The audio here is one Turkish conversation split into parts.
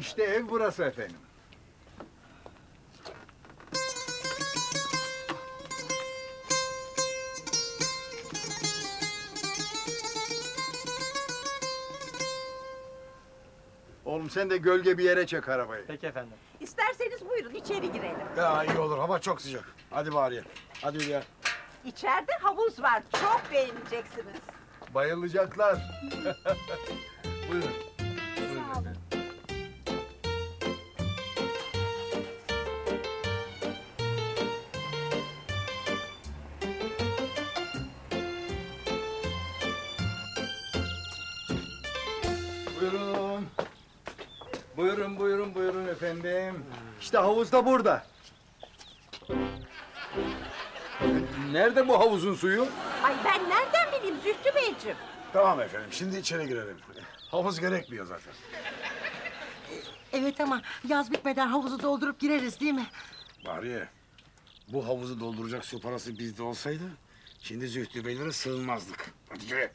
İşte ev burası efendim. Oğlum sen de gölge bir yere çek arabayı. Peki efendim. İsterseniz buyurun içeri girelim. Ya iyi olur hava çok sıcak. Hadi bari. Hadi Hülya. İçeride havuz var. Çok beğeneceksiniz. Bayılacaklar. efendim. İşte havuz da burada. Nerede bu havuzun suyu? Ay ben nereden bileyim Zühtü Beyciğim? Tamam efendim şimdi içeri girelim. Havuz gerekmiyor zaten. Evet ama yaz bitmeden havuzu doldurup gireriz değil mi? Bariye bu havuzu dolduracak su parası bizde olsaydı... ...şimdi Zühtü Beylere sığınmazdık. Hadi yürü.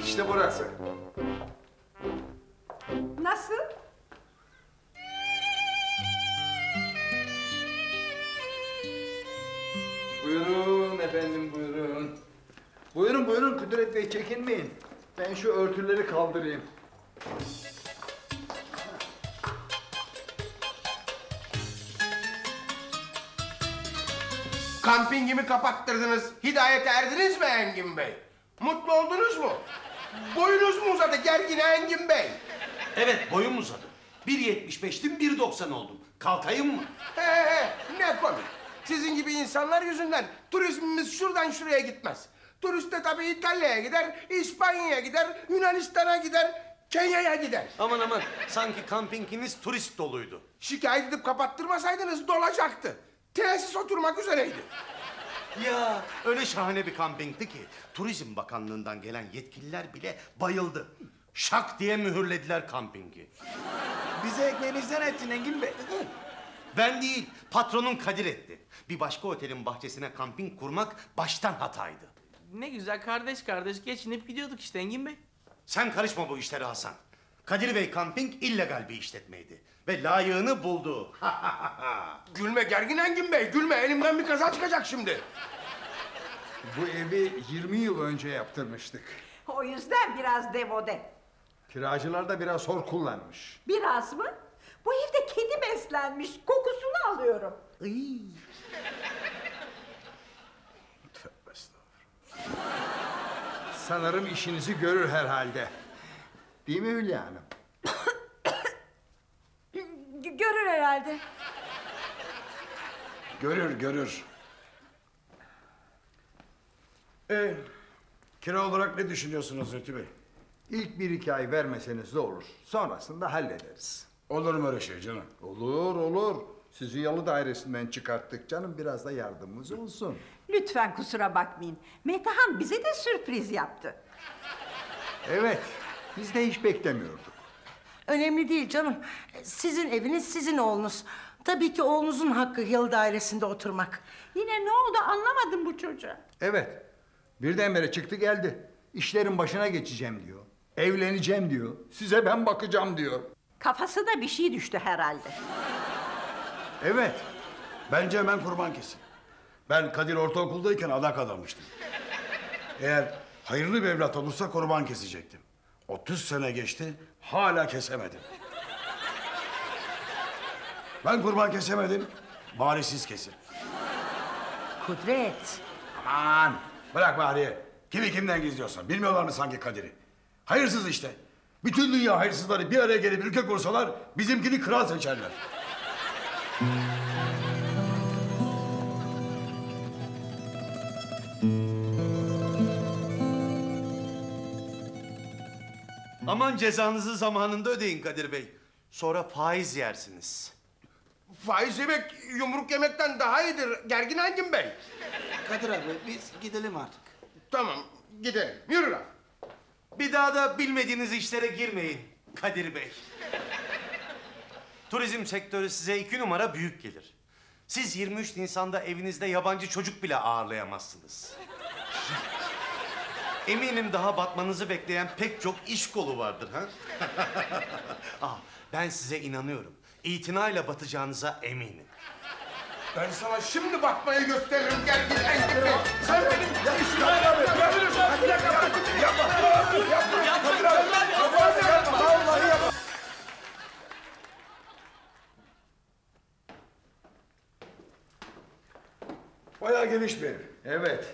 İşte burası. Nasıl? Buyurun efendim, buyurun. Buyurun, buyurun Kudret Bey, çekinmeyin. Ben şu örtüleri kaldırayım. Kampingimi kapattırdınız. Hidayete erdiniz mi Engin Bey? Mutlu oldunuz mu? Boyunuz mu uzadı gergin Engin Bey? Evet boyum uzadı. 1.75'tim 1.90 oldum. Kalkayım mı? He he ne komik. Sizin gibi insanlar yüzünden turizmimiz şuradan şuraya gitmez. Turist de tabii İtalya'ya gider, İspanya'ya gider, Yunanistan'a gider, Kenya'ya gider. Aman aman sanki kampinginiz turist doluydu. Şikayet edip kapattırmasaydınız dolacaktı. Tesis oturmak üzereydi. Ya öyle şahane bir kampingdi ki Turizm Bakanlığı'ndan gelen yetkililer bile bayıldı. Şak diye mühürlediler kampingi. Bize ekmeğimizden ettin Engin Bey. Ben değil, patronun Kadir etti. Bir başka otelin bahçesine kamping kurmak baştan hataydı. Ne güzel kardeş kardeş geçinip gidiyorduk işte Engin Bey. Sen karışma bu işlere Hasan. Kadir Bey Camping illegal bir işletmeydi. Ve layığını buldu. Gülme gergin Engin Bey, gülme. Elimden bir kaza çıkacak şimdi. Bu evi 20 yıl önce yaptırmıştık. O yüzden biraz demode. Kiracılar da biraz hor kullanmış. Biraz mı? Bu evde kedi beslenmiş. Kokusunu alıyorum. Iy. Sanırım işinizi görür herhalde. Değil mi Hülya Hanım? Görür herhalde. Görür görür. Ee, kira olarak ne düşünüyorsunuz Zühtü Bey? İlk bir iki ay vermeseniz de olur. Sonrasında hallederiz. Olur mu öyle şey canım? Olur olur. Sizi yalı dairesinden çıkarttık canım. Biraz da yardımımız olsun. Lütfen kusura bakmayın. Metehan bize de sürpriz yaptı. Evet. Biz de hiç beklemiyorduk. Önemli değil canım. Sizin eviniz sizin oğlunuz. Tabii ki oğlunuzun hakkı yalı dairesinde oturmak. Yine ne oldu anlamadım bu çocuğa. Evet. Birdenbire çıktı geldi. İşlerin başına geçeceğim diyor. Evleneceğim diyor. Size ben bakacağım diyor. Kafasına bir şey düştü herhalde. Evet. Bence hemen kurban kesin. Ben Kadir ortaokuldayken adak adamıştım. Eğer hayırlı bir evlat olursa kurban kesecektim. 30 sene geçti, hala kesemedim. Ben kurban kesemedim, bari siz kesin. Kudret. Aman, bırak bari. Kimi kimden gizliyorsan, bilmiyorlar mı sanki Kadir'i? Hayırsız işte. Bütün dünya hayırsızları bir araya gelip ülke kursalar, bizimkini kral seçerler. Aman cezanızı zamanında ödeyin Kadir Bey. Sonra faiz yersiniz. Faiz yemek yumruk yemekten daha iyidir gergin Engin Bey. Kadir abi biz gidelim artık. Tamam gidelim. Yürü lan. Bir daha da bilmediğiniz işlere girmeyin Kadir Bey. turizm sektörü size iki numara büyük gelir. Siz 23 Nisan'da evinizde yabancı çocuk bile ağırlayamazsınız. Eminim daha batmanızı bekleyen pek çok iş kolu vardır ha? ah, ben size inanıyorum. İtinayla batacağınıza eminim. Ben sana şimdi bakmayı gösteririm gel git Engin Bey. Sen benim işimi yapabilirsin. Hadi yapma. Yapma. Yapma. Yapma. Yapma. Bayağı geniş bir ev. Evet.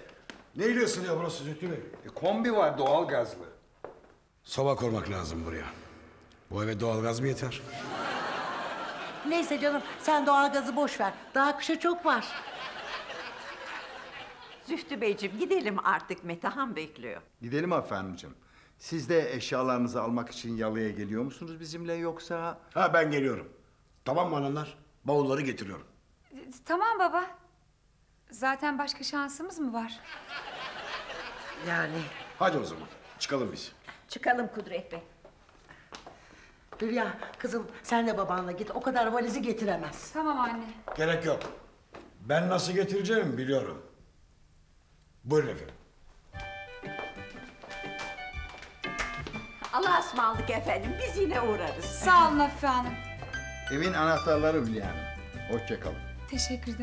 Neyle ısınıyor burası Zühtü Bey? E, kombi var doğal gazlı. Soba kurmak lazım buraya. Bu eve doğalgaz mı yeter? Neyse canım sen doğalgazı boş ver. Daha kışa çok var. Zühtü Beyciğim gidelim artık Metehan bekliyor. Gidelim efendimciğim. Siz de eşyalarınızı almak için yalıya geliyor musunuz bizimle yoksa... Ha ben geliyorum. Tamam mı hanımlar? Bavulları getiriyorum. Tamam baba. Zaten başka şansımız mı var? Yani Hadi o zaman. Çıkalım biz. Çıkalım Kudret Bey. Hülya kızım sen de babanla git. O kadar valizi getiremez. Tamam anne. Gerek yok. Ben nasıl getireceğimi biliyorum. Buyurun efendim. Allah'a ısmarladık efendim biz yine uğrarız. Sağ olun Afife Hanım. Evin anahtarları Hülya Hanım. Hoşça kalın. Teşekkür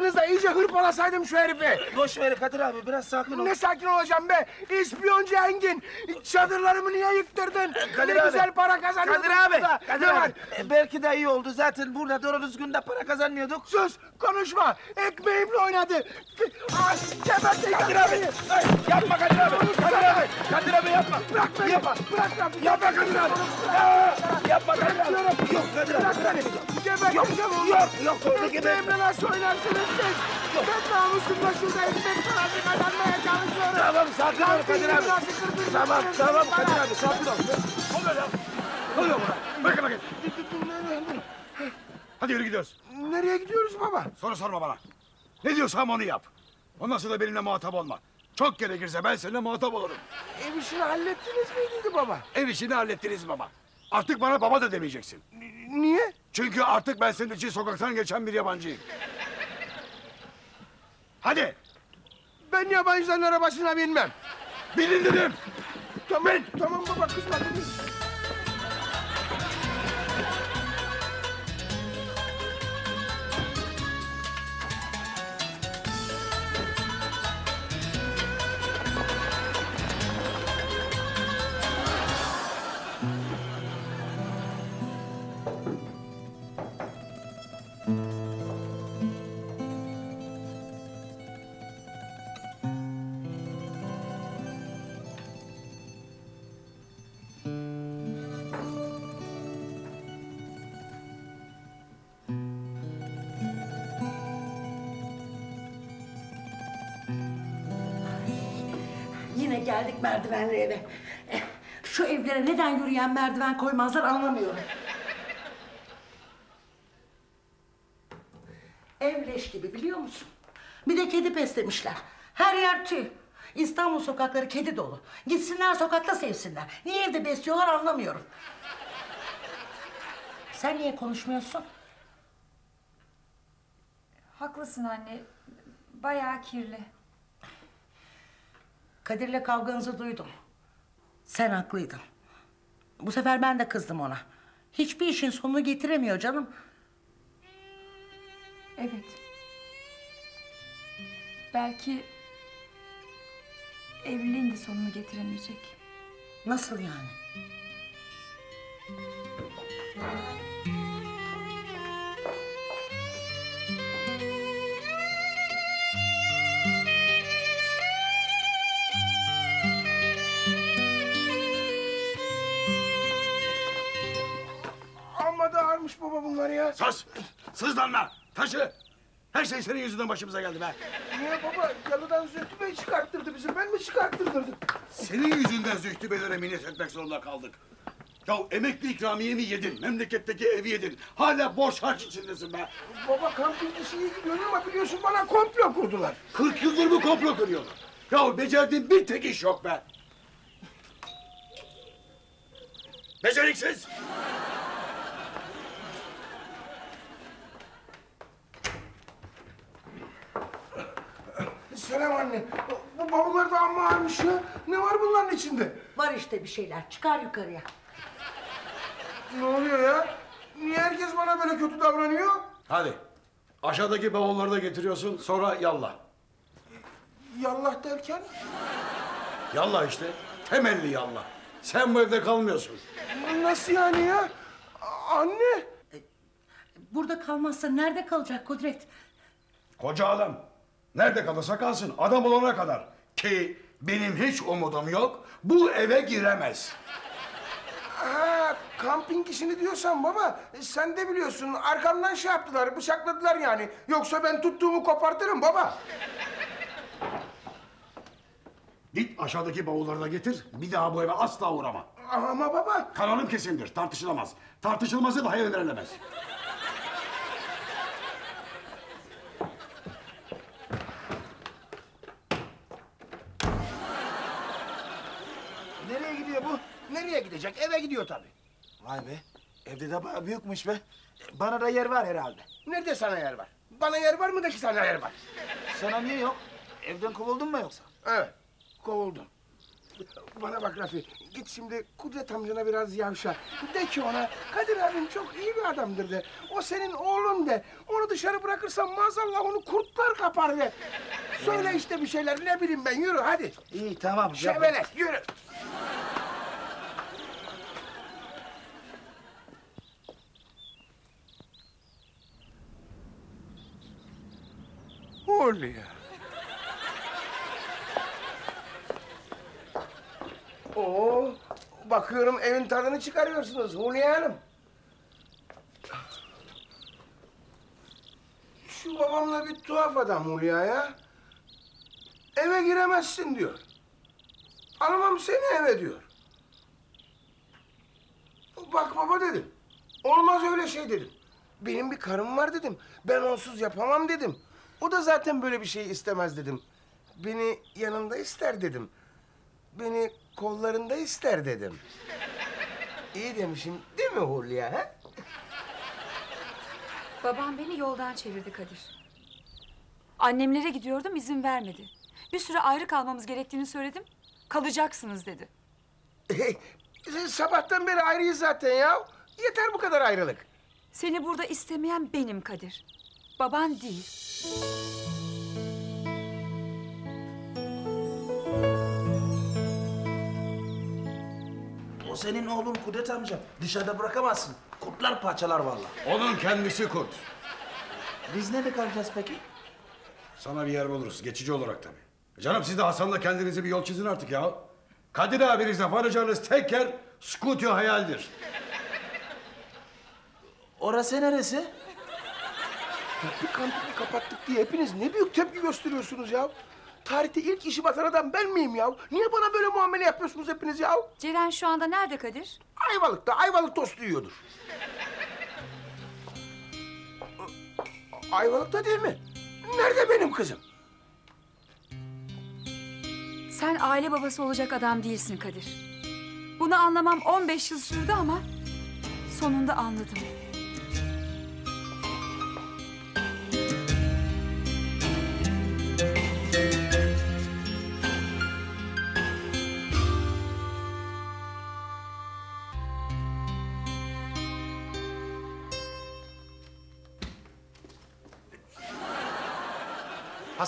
Bıraksaydınız da iyice hırpalasaydım şu herifi. Boş ver Kadir abi biraz sakin ol. Ne sakin olacağım be. İspiyoncu Engin. Çadırlarımı niye yıktırdın? Kadir ne abi. güzel para kazanıyorduk Kadir abi. burada. Kadir ne abi. var? E, belki de iyi oldu zaten burada doğru düzgün de para kazanmıyorduk. Sus konuşma. Ekmeğimle oynadı. Ah, gebertin Kadir abi. Ay, yapma Kadir abi. Kadir abi. Kadir abi yapma. Bırak beni. Yapma. Bırak bırak. Yapma Kadir abi. Yapma Kadir abi. Yok Kadir abi. Bırak beni. Geberteceğim onu. Yok yok. Ekmeğimle nasıl oynarsınız siz? Ben namusumla şurada ekmek parası kazanmaya çalışıyorum. Tamam sakin ol Kadir abi. Tamam tamam? Kadir abi sakin ol. Oluyor lan. Oluyor buna. Bırakın bakayım. Hadi yürü gidiyoruz. Nereye gidiyoruz baba? Soru sorma bana. Ne diyorsam onu yap. Ondan sonra benimle muhatap olma. Çok gerekirse ben seninle muhatap olurum. Ev işini hallettiniz miydi baba? Ev işini hallettiniz baba. Artık bana baba da demeyeceksin. Niye? Çünkü artık ben senin için sokaktan geçen bir yabancıyım. Hadi Ben yabancıların arabasına binmem. binin dedim. Tamam, tamam baba kızma dedim. Merdivenli eve. Eh, Şu evlere neden yürüyen merdiven koymazlar anlamıyorum. Ev leş gibi biliyor musun? Bir de kedi beslemişler. Her yer tüy. İstanbul sokakları kedi dolu. Gitsinler sokakta sevsinler. Niye evde besliyorlar anlamıyorum. Sen niye konuşmuyorsun? Haklısın anne. Bayağı kirli. Kadir'le kavganızı duydum. Sen haklıydın. Bu sefer ben de kızdım ona. Hiçbir işin sonunu getiremiyor canım. Evet. Belki evliliğin de sonunu getiremeyecek. Nasıl yani? Ağırmış baba bunlar ya. Sus. Sızlanma. Taşı. Her şey senin yüzünden başımıza geldi be. Niye baba? Yalıdan Zühtü Bey çıkarttırdı bizi. Ben mi çıkarttırdım? Senin yüzünden Zühtü Beylere minnet etmek zorunda kaldık. Ya emekli ikramiyemi yedin, memleketteki evi yedin. Hala borç harç içindesin be. Baba kamping işi iyi gidiyor ama biliyorsun bana komplo kurdular. 40 yıldır mı komplo kuruyorlar? Ya becerdiğin bir tek iş yok be. Beceriksiz. Selam anne. Bu bavullar da amma ağırmış ya. Ne var bunların içinde? Var işte bir şeyler. Çıkar yukarıya. Ne oluyor ya? Niye herkes bana böyle kötü davranıyor? Hadi. Aşağıdaki bavulları da getiriyorsun, sonra yallah. Yallah derken? Yallah işte. Temelli yallah. Sen bu evde kalmıyorsun. Nasıl yani ya? Anne. Burada kalmazsa nerede kalacak Kudret? Koca adam. Nerede kalırsa kalsın. Adam olana kadar. Ki benim hiç umudum yok. Bu eve giremez. Ha, kamping işini diyorsan baba, sen de biliyorsun arkamdan şey yaptılar, bıçakladılar yani. Yoksa ben tuttuğumu kopartırım baba. Git aşağıdaki bavulları da getir. Bir daha bu eve asla uğrama. Ama baba, Kanalım kesindir. Tartışılamaz. Tartışılması dahi önerilemez. nereye gidiyor bu? Nereye gidecek? Eve gidiyor tabii. Vay be. Evde de bayağı büyükmüş be. Bana da yer var herhalde. Nerede sana yer var? Bana yer var mı da ki sana yer var? Sana niye yok? Evden kovuldun mu yoksa? Evet, kovuldun. Bana bak Rafi, git şimdi Kudret amcana biraz yavşa. De ki ona, Kadir abim çok iyi bir adamdır de. O senin oğlun de. Onu dışarı bırakırsan maazallah onu kurtlar kapar de. Söyle işte bir şeyler, ne bileyim ben, yürü hadi. İyi tamam. Şevele, yürü. Hulya. Oo, bakıyorum evin tadını çıkarıyorsunuz Hulya Hanım. Şu babamla bir tuhaf adam Hulya ya. Eve giremezsin diyor. Almam seni eve diyor. Bak baba dedim. Olmaz öyle şey dedim. Benim bir karım var dedim. Ben onsuz yapamam dedim. O da zaten böyle bir şey istemez dedim. Beni yanında ister dedim. Beni kollarında ister dedim. İyi demişim değil mi Hulya? He? Babam beni yoldan çevirdi Kadir. Annemlere gidiyordum izin vermedi. Bir süre ayrı kalmamız gerektiğini söyledim. Kalacaksınız dedi. Sabahtan beri ayrıyız zaten ya. Yeter bu kadar ayrılık. Seni burada istemeyen benim Kadir. Baban değil. O senin oğlun Kudret amca. Dışarıda bırakamazsın. Kurtlar parçalar vallahi. Onun kendisi kurt. Biz nerede kalacağız peki? Sana bir yer buluruz. Geçici olarak tabii. Canım siz de Hasan'la kendinize bir yol çizin artık ya. Kadir abinizle varacağınız tek yer Skutyo hayaldir. Orası neresi? Bir kampını kapattık diye hepiniz ne büyük tepki gösteriyorsunuz ya. Tarihte ilk işi batan adam ben miyim ya? Niye bana böyle muamele yapıyorsunuz hepiniz ya? Ceren şu anda nerede Kadir? Ayvalık'ta ayvalık tostu yiyordur. Ayvalık'ta değil mi? Nerede benim kızım? Sen aile babası olacak adam değilsin Kadir. Bunu anlamam 15 yıl sürdü ama sonunda anladım.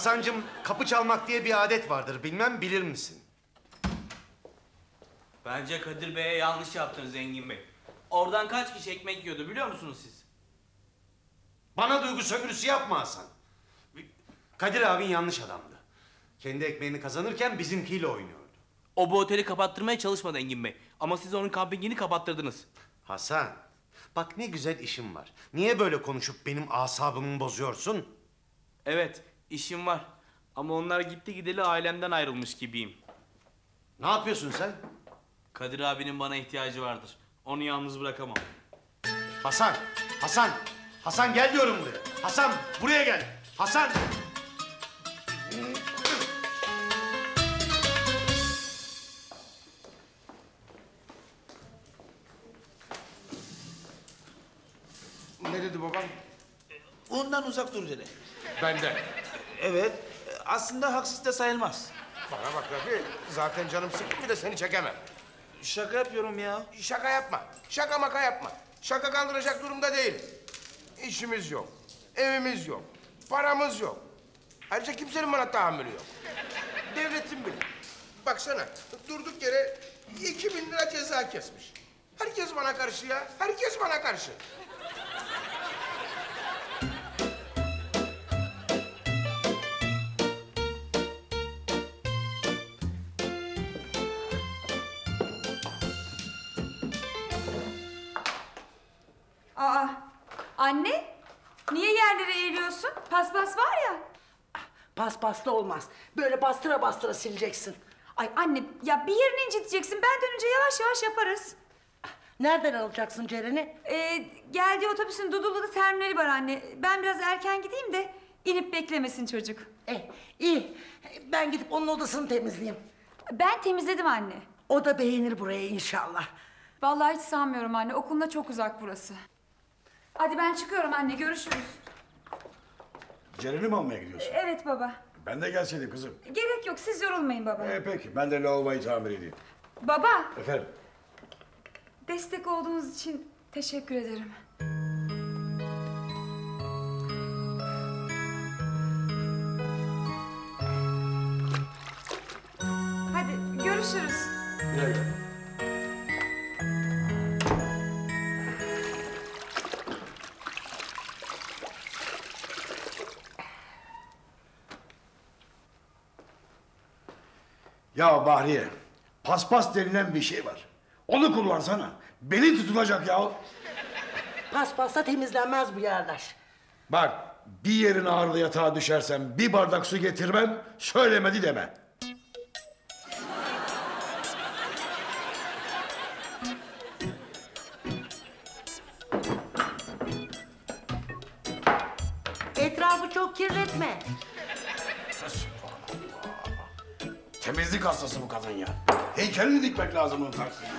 Hasancım kapı çalmak diye bir adet vardır. Bilmem bilir misin? Bence Kadir Bey'e yanlış yaptınız Zengin Bey. Oradan kaç kişi ekmek yiyordu biliyor musunuz siz? Bana duygu sömürüsü yapma Hasan. Kadir abin yanlış adamdı. Kendi ekmeğini kazanırken bizimkiyle oynuyordu. O bu oteli kapattırmaya çalışmadı Engin Bey. Ama siz onun kampingini kapattırdınız. Hasan, bak ne güzel işim var. Niye böyle konuşup benim asabımı bozuyorsun? Evet, işim var. Ama onlar gitti gideli ailemden ayrılmış gibiyim. Ne yapıyorsun sen? Kadir abinin bana ihtiyacı vardır. Onu yalnız bırakamam. Hasan, Hasan, Hasan gel diyorum buraya. Hasan buraya gel. Hasan. Ne dedi babam? Ondan uzak dur dedi. Benden. Evet. Aslında haksız da sayılmaz. Bana bak Rafi, zaten canım sıkkın bir de seni çekemem. Şaka yapıyorum ya. Şaka yapma, şaka maka yapma. Şaka kaldıracak durumda değil. İşimiz yok, evimiz yok, paramız yok. Ayrıca kimsenin bana tahammülü yok. Devletin bile. Baksana, durduk yere iki bin lira ceza kesmiş. Herkes bana karşı ya, herkes bana karşı. Anne, niye yerlere eğiliyorsun? Paspas var ya. Paspaslı olmaz. Böyle bastıra bastıra sileceksin. Ay anne, ya bir yerini inciteceksin. Ben dönünce yavaş yavaş yaparız. Nereden alacaksın Ceren'i? Ee, geldiği otobüsün Dudullu'da terminali var anne. Ben biraz erken gideyim de inip beklemesin çocuk. Eh, iyi. Ben gidip onun odasını temizleyeyim. Ben temizledim anne. O da beğenir burayı inşallah. Vallahi hiç sanmıyorum anne. Okuluna çok uzak burası. Hadi ben çıkıyorum anne. Görüşürüz. Ceren'i mi almaya gidiyorsun? Evet baba. Ben de gelseydim kızım. Gerek yok. Siz yorulmayın baba. Ee, peki ben de lavaboyu tamir edeyim. Baba, Efendim? destek olduğunuz için teşekkür ederim. Ya Bahriye, paspas denilen bir şey var. Onu kullansana. Beni tutulacak ya. Paspasla temizlenmez bu yerler. Bak, bir yerin ağırlı yatağa düşersem bir bardak su getirmem, söylemedi deme. Etrafı çok kirletme. Temizlik hastası bu kadın ya. Heykelini dikmek lazım onun taksinin.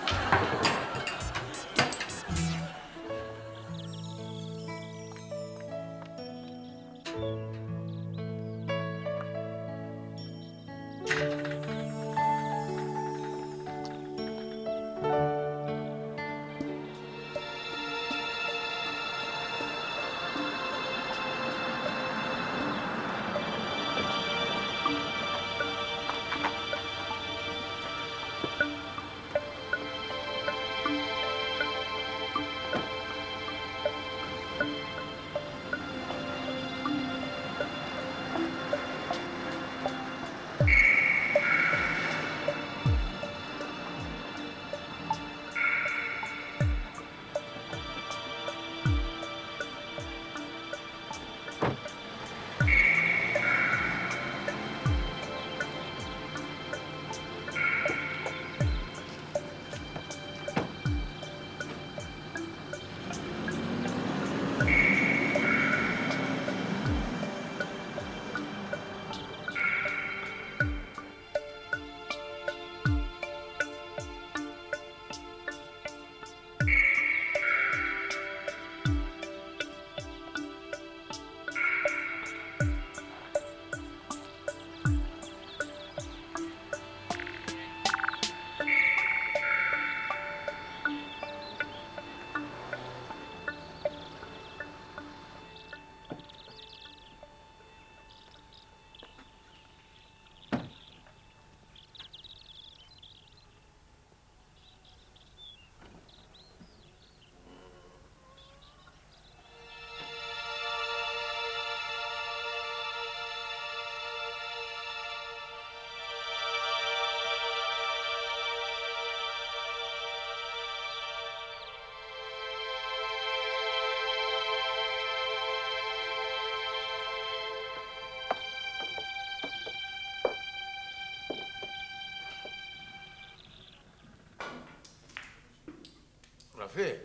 Rafi,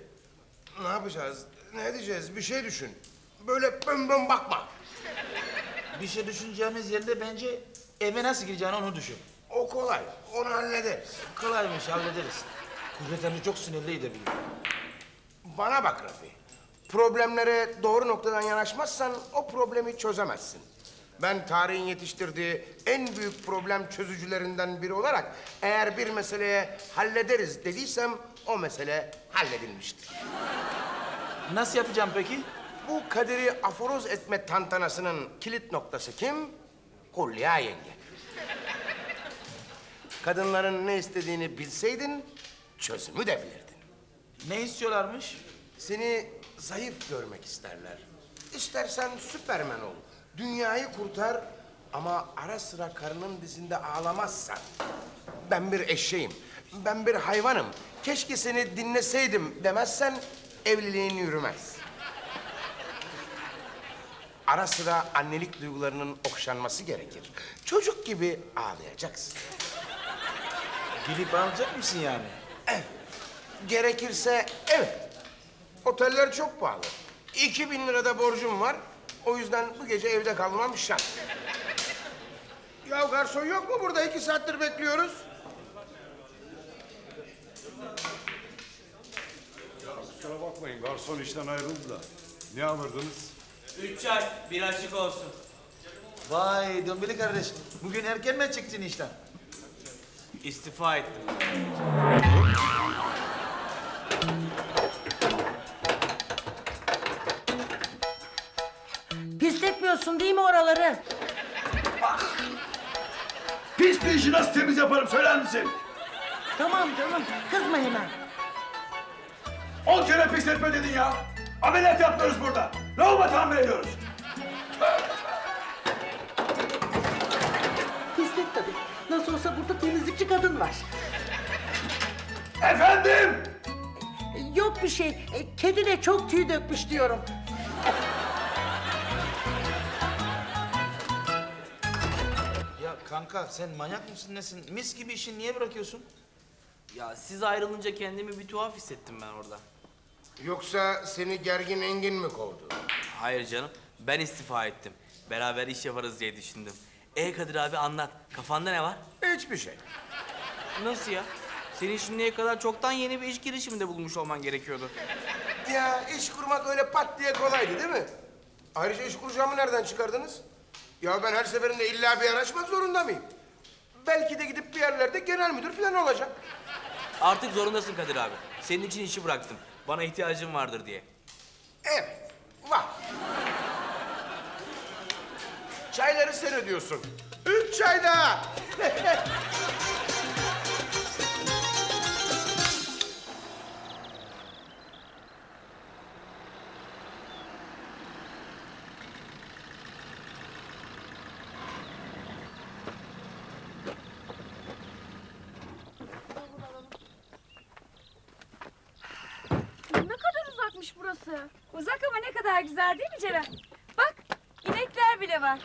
ne yapacağız? Ne edeceğiz? Bir şey düşün. Böyle bön bön bakma. Bir şey düşüneceğimiz yerde bence eve nasıl gireceğini onu düşün. O kolay. Onu hallederiz. Kolaymış hallederiz. Kudret amca çok sinirliydi biliyor. Bana bak Rafi. Problemlere doğru noktadan yanaşmazsan o problemi çözemezsin. Ben tarihin yetiştirdiği en büyük problem çözücülerinden biri olarak eğer bir meseleye hallederiz dediysem o mesele halledilmiştir. Nasıl yapacağım peki? Bu kaderi aforoz etme tantanasının kilit noktası kim? Hulya yenge. Kadınların ne istediğini bilseydin çözümü de bilirdin. Ne istiyorlarmış? Seni zayıf görmek isterler. İstersen Süpermen ol. Dünyayı kurtar ama ara sıra karının dizinde ağlamazsan. Ben bir eşeğim, ben bir hayvanım. Keşke seni dinleseydim demezsen evliliğin yürümez. Ara sıra annelik duygularının okşanması gerekir. Çocuk gibi ağlayacaksın. Gidip alacak mısın yani? Gerekirse evet. Oteller çok pahalı. 2000 lirada borcum var. O yüzden bu gece evde kalmam şart. Ya garson yok mu burada? İki saattir bekliyoruz. Kusura bakmayın garson işten ayrıldı da. Ne alırdınız? Üç çay, bir açık olsun. Vay Dombili kardeş. Bugün erken mi çıktın işten? İstifa ettim. Pisletmiyorsun değil mi oraları? Pis bir işi nasıl temiz yaparım söyler misin? Tamam canım kızma hemen. On kere pis etme dedin ya. Ameliyat yapmıyoruz burada. Lavabo tamir ediyoruz. Pislet tabii. Nasıl olsa burada temizlikçi kadın var. Efendim? Yok bir şey. E, Kedi de çok tüy dökmüş diyorum. Ya kanka sen manyak mısın nesin? Mis gibi işi niye bırakıyorsun? Ya siz ayrılınca kendimi bir tuhaf hissettim ben orada. Yoksa seni gergin Engin mi kovdu? Hayır canım, ben istifa ettim. Beraber iş yaparız diye düşündüm. E Kadir abi anlat, kafanda ne var? Hiçbir şey. Nasıl ya? Senin şimdiye kadar çoktan yeni bir iş girişiminde bulmuş olman gerekiyordu. Ya iş kurmak öyle pat diye kolaydı değil mi? Ayrıca iş kuracağımı nereden çıkardınız? Ya ben her seferinde illa bir yer açmak zorunda mıyım? Belki de gidip bir yerlerde genel müdür falan olacak. Artık zorundasın Kadir abi. Senin için işi bıraktım. Bana ihtiyacın vardır diye. Evet, var. Çayları sen ödüyorsun. Üç çay daha. Ceren? Bak inekler bile var.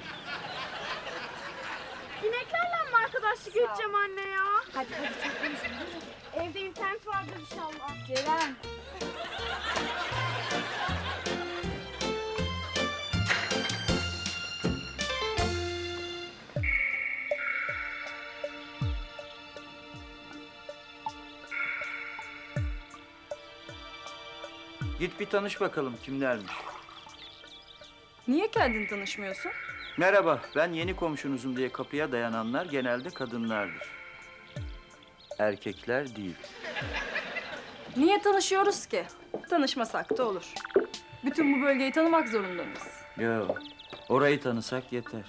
İneklerle mi arkadaşlık edeceğim anne ya? Hadi hadi çok konuşma. Evde internet vardır inşallah. Ceren. Git bir tanış bakalım kimlermiş. Niye kendin tanışmıyorsun? Merhaba, ben yeni komşunuzum diye kapıya dayananlar genelde kadınlardır. Erkekler değil. Niye tanışıyoruz ki? Tanışmasak da olur. Bütün bu bölgeyi tanımak zorunda mıyız? Yo, orayı tanısak yeter.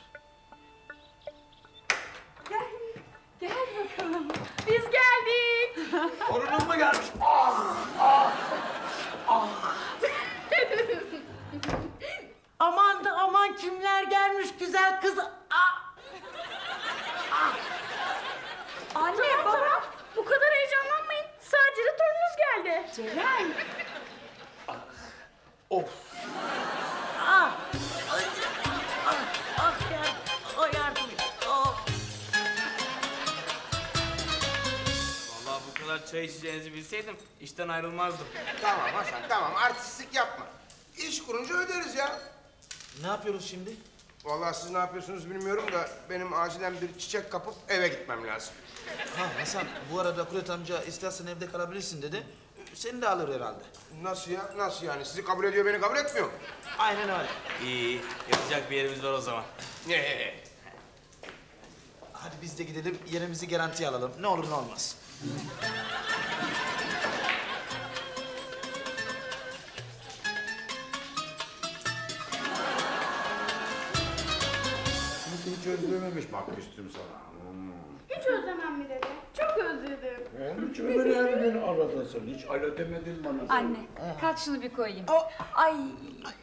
Vallahi siz ne yapıyorsunuz bilmiyorum da benim acilen bir çiçek kapıp eve gitmem lazım. Ha Hasan bu arada Kuret amca istersen evde kalabilirsin dedi. Seni de alır herhalde. Nasıl ya? Nasıl yani? Sizi kabul ediyor, beni kabul etmiyor mu? Aynen öyle. İyi. Yatacak bir yerimiz var o zaman. Hadi biz de gidelim yerimizi garantiye alalım. Ne olur ne olmaz. Özlememiş bak üstüm sana. Hmm. Hiç özlemem mi dede? Çok özledim. İçin böyle yani beni aradın sen. Hiç alo demedin bana. Anne kalk şunu bir koyayım. Ay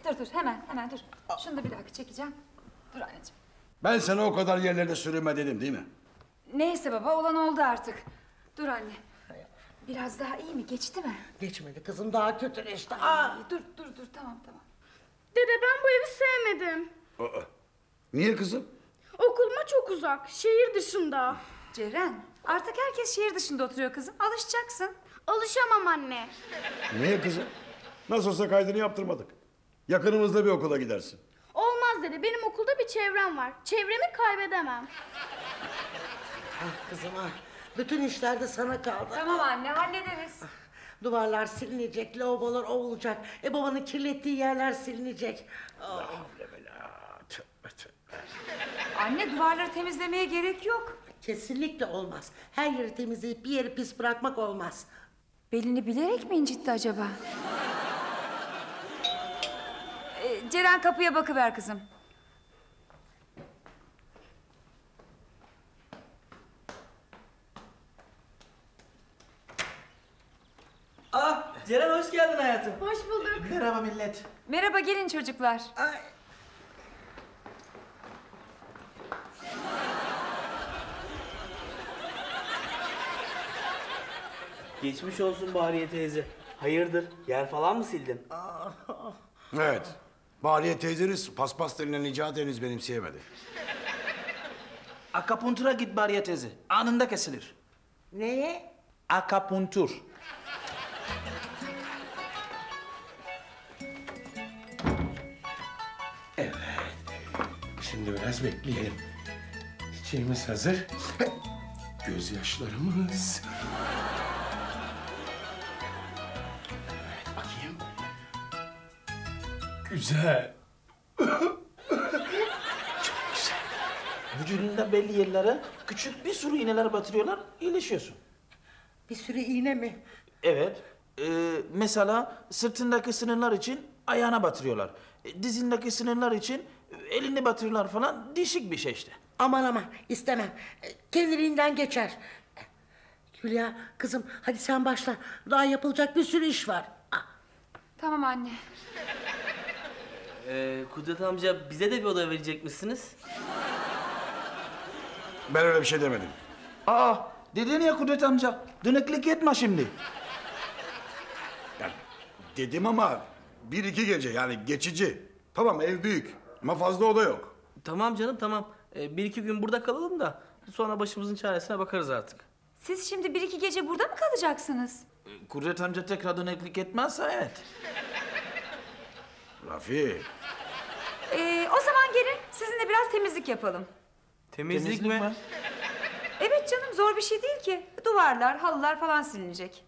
dur dur hemen hemen dur. Şunu da bir dakika çekeceğim. Dur anneciğim. Ben sana o kadar yerlerde sürünme dedim değil mi? Neyse baba olan oldu artık. Dur anne. Biraz daha iyi mi? Geçti mi? Geçmedi kızım daha kötüleşti. Aa. Ay, dur dur dur tamam tamam. Dede ben bu evi sevmedim. Aa, niye kızım? Okuluma çok uzak. Şehir dışında. Ceren artık herkes şehir dışında oturuyor kızım. Alışacaksın. Alışamam anne. Niye kızım? Nasıl olsa kaydını yaptırmadık. Yakınımızda bir okula gidersin. Olmaz dede. Benim okulda bir çevrem var. Çevremi kaybedemem. Ah kızım ah. Bütün işler de sana kaldı. Tamam anne hallederiz. Duvarlar silinecek, lavabolar olacak. E babanın kirlettiği yerler silinecek. Ah, Anne duvarları temizlemeye gerek yok. kesinlikle olmaz. Her yeri temizleyip bir yeri pis bırakmak olmaz. Belini bilerek mi incitti acaba? Ee, Ceren kapıya bakıver kızım. Ah, Ceren hoş geldin hayatım. Hoş bulduk. Merhaba millet. Merhaba gelin çocuklar. Geçmiş olsun Bahriye teyze. Hayırdır, yer falan mı sildin? Evet. Bahriye teyzeniz paspas denilen icat henüz benimseyemedi. Akapuntura git Bariye teyze. Anında kesilir. Neye? Akapuntur. Şimdi biraz bekleyelim. Çiçeğimiz hazır. Gözyaşlarımız. Güzel. Vücudunda belli yerlere küçük bir sürü iğneler batırıyorlar, iyileşiyorsun. Bir sürü iğne mi? Evet. Ee, mesela sırtındaki sınırlar için ayağına batırıyorlar. E, Dizindeki sınırlar için elini batırıyorlar falan. Değişik bir şey işte. Aman aman istemem. E, Kendiliğinden geçer. Hülya kızım hadi sen başla. Daha yapılacak bir sürü iş var. Tamam anne. Ee, Kudret amca bize de bir oda verecek misiniz? Ben öyle bir şey demedim. Aa, dedin ya Kudret amca. Döneklik etme şimdi. Yani dedim ama bir iki gece yani geçici. Tamam ev büyük ama fazla oda yok. Tamam canım tamam. Ee, bir iki gün burada kalalım da sonra başımızın çaresine bakarız artık. Siz şimdi bir iki gece burada mı kalacaksınız? Ee, Kudret amca tekrar döneklik etmezse evet. Rafi. Ee, o zaman gelin sizinle biraz temizlik yapalım. Temizlik, mi? Evet canım zor bir şey değil ki. Duvarlar, halılar falan silinecek.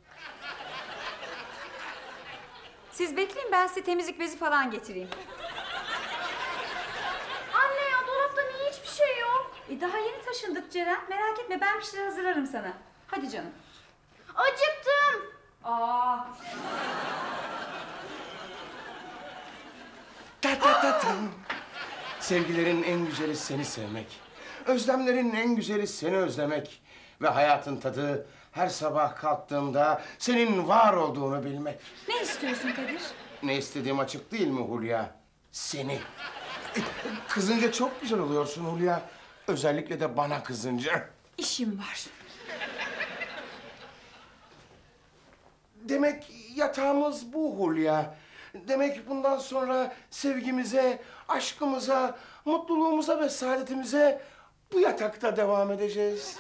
Siz bekleyin ben size temizlik bezi falan getireyim. Anne ya dolapta niye hiçbir şey yok? E daha yeni taşındık Ceren. Merak etme ben bir şeyler hazırlarım sana. Hadi canım. Acıktım. Aa, Ta ta ta ta. Sevgilerin en güzeli seni sevmek. Özlemlerin en güzeli seni özlemek. Ve hayatın tadı her sabah kalktığımda senin var olduğunu bilmek. ne istiyorsun Kadir? Ne istediğim açık değil mi Hulya? Seni. Kızınca çok güzel oluyorsun Hulya. Özellikle de bana kızınca. İşim var. Demek yatağımız bu Hulya. Demek bundan sonra sevgimize, aşkımıza, mutluluğumuza ve saadetimize bu yatakta devam edeceğiz.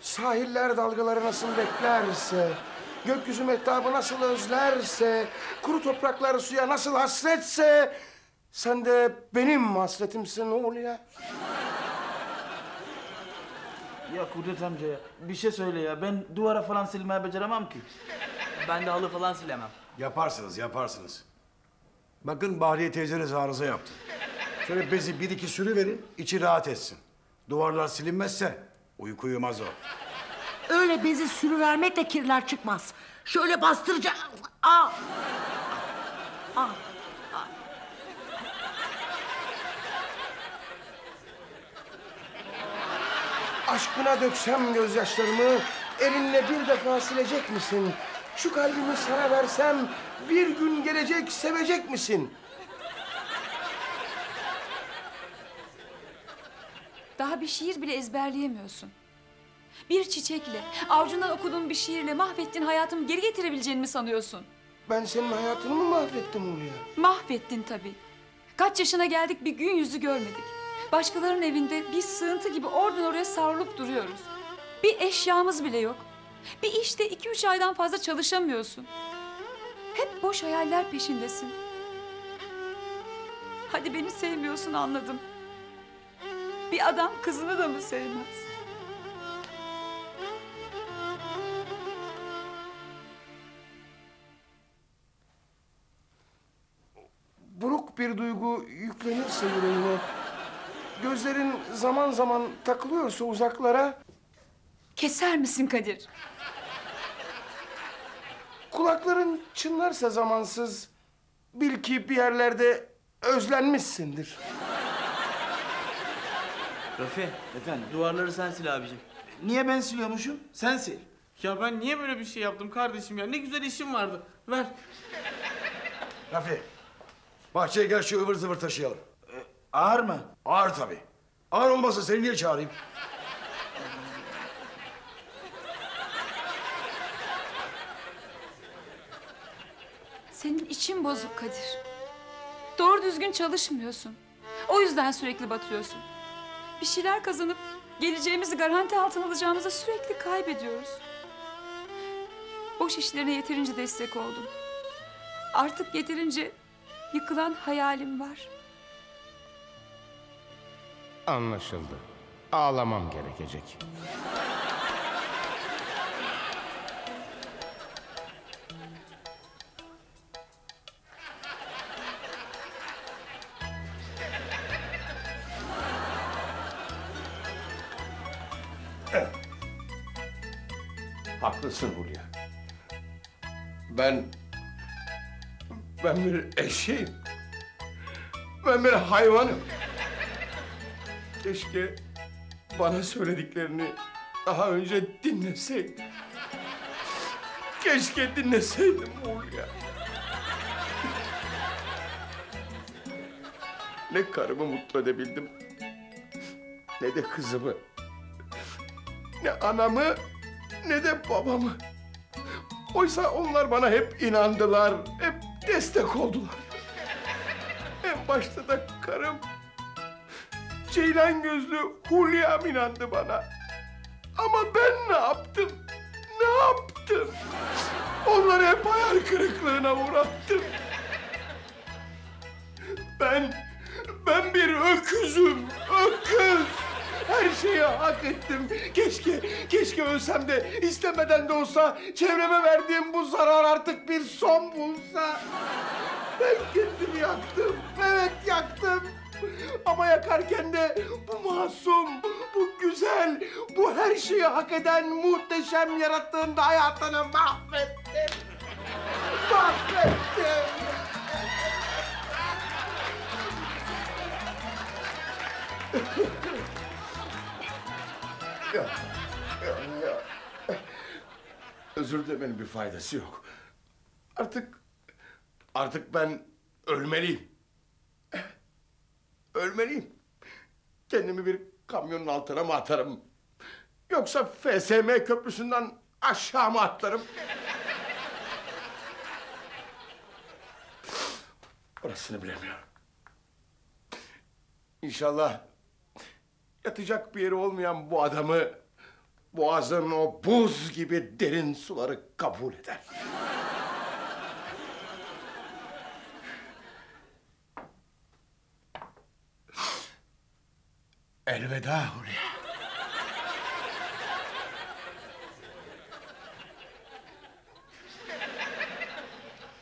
Sahiller dalgaları nasıl beklerse, gökyüzü mehtabı nasıl özlerse, kuru topraklar suya nasıl hasretse, sen de benim hasretimsin. Ya Kudret amca ya bir şey söyle ya ben duvara falan silmeye beceremem ki. Ben de halı falan silemem. Yaparsınız, yaparsınız. Bakın Bahriye teyzeniz arıza yaptı. Şöyle bezi bir iki sürü verin, içi rahat etsin. Duvarlar silinmezse uyku uyumaz o. Öyle bezi sürüvermekle kirler çıkmaz. Şöyle bastıracağım. Aa! Aa! Aşkına döksem gözyaşlarımı, elinle bir defa silecek misin? Şu kalbimi sana versem, bir gün gelecek sevecek misin? Daha bir şiir bile ezberleyemiyorsun. Bir çiçekle, avcundan okuduğun bir şiirle mahvettiğin hayatımı geri getirebileceğini mi sanıyorsun? Ben senin hayatını mı mahvettim Hulya? Mahvettin tabii. Kaç yaşına geldik bir gün yüzü görmedik. Başkalarının evinde bir sığıntı gibi oradan oraya savrulup duruyoruz. Bir eşyamız bile yok. Bir işte iki üç aydan fazla çalışamıyorsun. Hep boş hayaller peşindesin. Hadi beni sevmiyorsun anladım. Bir adam kızını da mı sevmez? Buruk bir duygu yüklenirse yüreğine, gözlerin zaman zaman takılıyorsa uzaklara, Keser misin Kadir? kulakların çınlarsa zamansız, bil ki bir yerlerde özlenmişsindir. Rafi, Efendim duvarları sen sil abicim. niye ben siliyormuşum sen sil. Ya ben niye böyle bir şey yaptım kardeşim ya? Ne güzel işim vardı. Ver. Rafi, bahçeye gel şu ıvır zıvır taşıyalım. Ağır mı? Ağır tabii. Ağır olmasa seni niye çağırayım? Senin için bozuk Kadir. Doğru düzgün çalışmıyorsun. O yüzden sürekli batıyorsun. Bir şeyler kazanıp geleceğimizi garanti altına alacağımızı sürekli kaybediyoruz. Boş işlerine yeterince destek oldum. Artık yeterince yıkılan hayalim var. Anlaşıldı. Ağlamam gerekecek. Haklısın Hulya. Ben... Ben bir eşeğim. Ben bir hayvanım. Keşke bana söylediklerini daha önce dinleseydim. Keşke dinleseydim Hulya. Ne karımı mutlu edebildim, ne de kızımı. Ne anamı, ne de babamı. Oysa onlar bana hep inandılar, hep destek oldular. En başta da karım Ceylan gözlü Hulya'm inandı bana. Ama ben ne yaptım? Ne yaptım? Onları hep hayal kırıklığına uğrattım. Ben, ben bir öküzüm, öküz. Her şeyi hak ettim. Keşke, keşke ölsem de istemeden de olsa çevreme verdiğim bu zarar artık bir son bulsa. Ben kendimi yaktım. Evet yaktım. Ama yakarken de bu masum, bu güzel, bu her şeyi hak eden muhteşem yarattığın da hayatını mahvettim. Mahvettim. ya, ya, ya. Özür dilemenin bir faydası yok. Artık, artık ben ölmeliyim. Ölmeliyim. Kendimi bir kamyonun altına mı atarım? Yoksa FSM köprüsünden aşağı mı atlarım? Orasını bilemiyorum. İnşallah yatacak bir yeri olmayan bu adamı boğazın o buz gibi derin suları kabul eder. Elveda Hulya.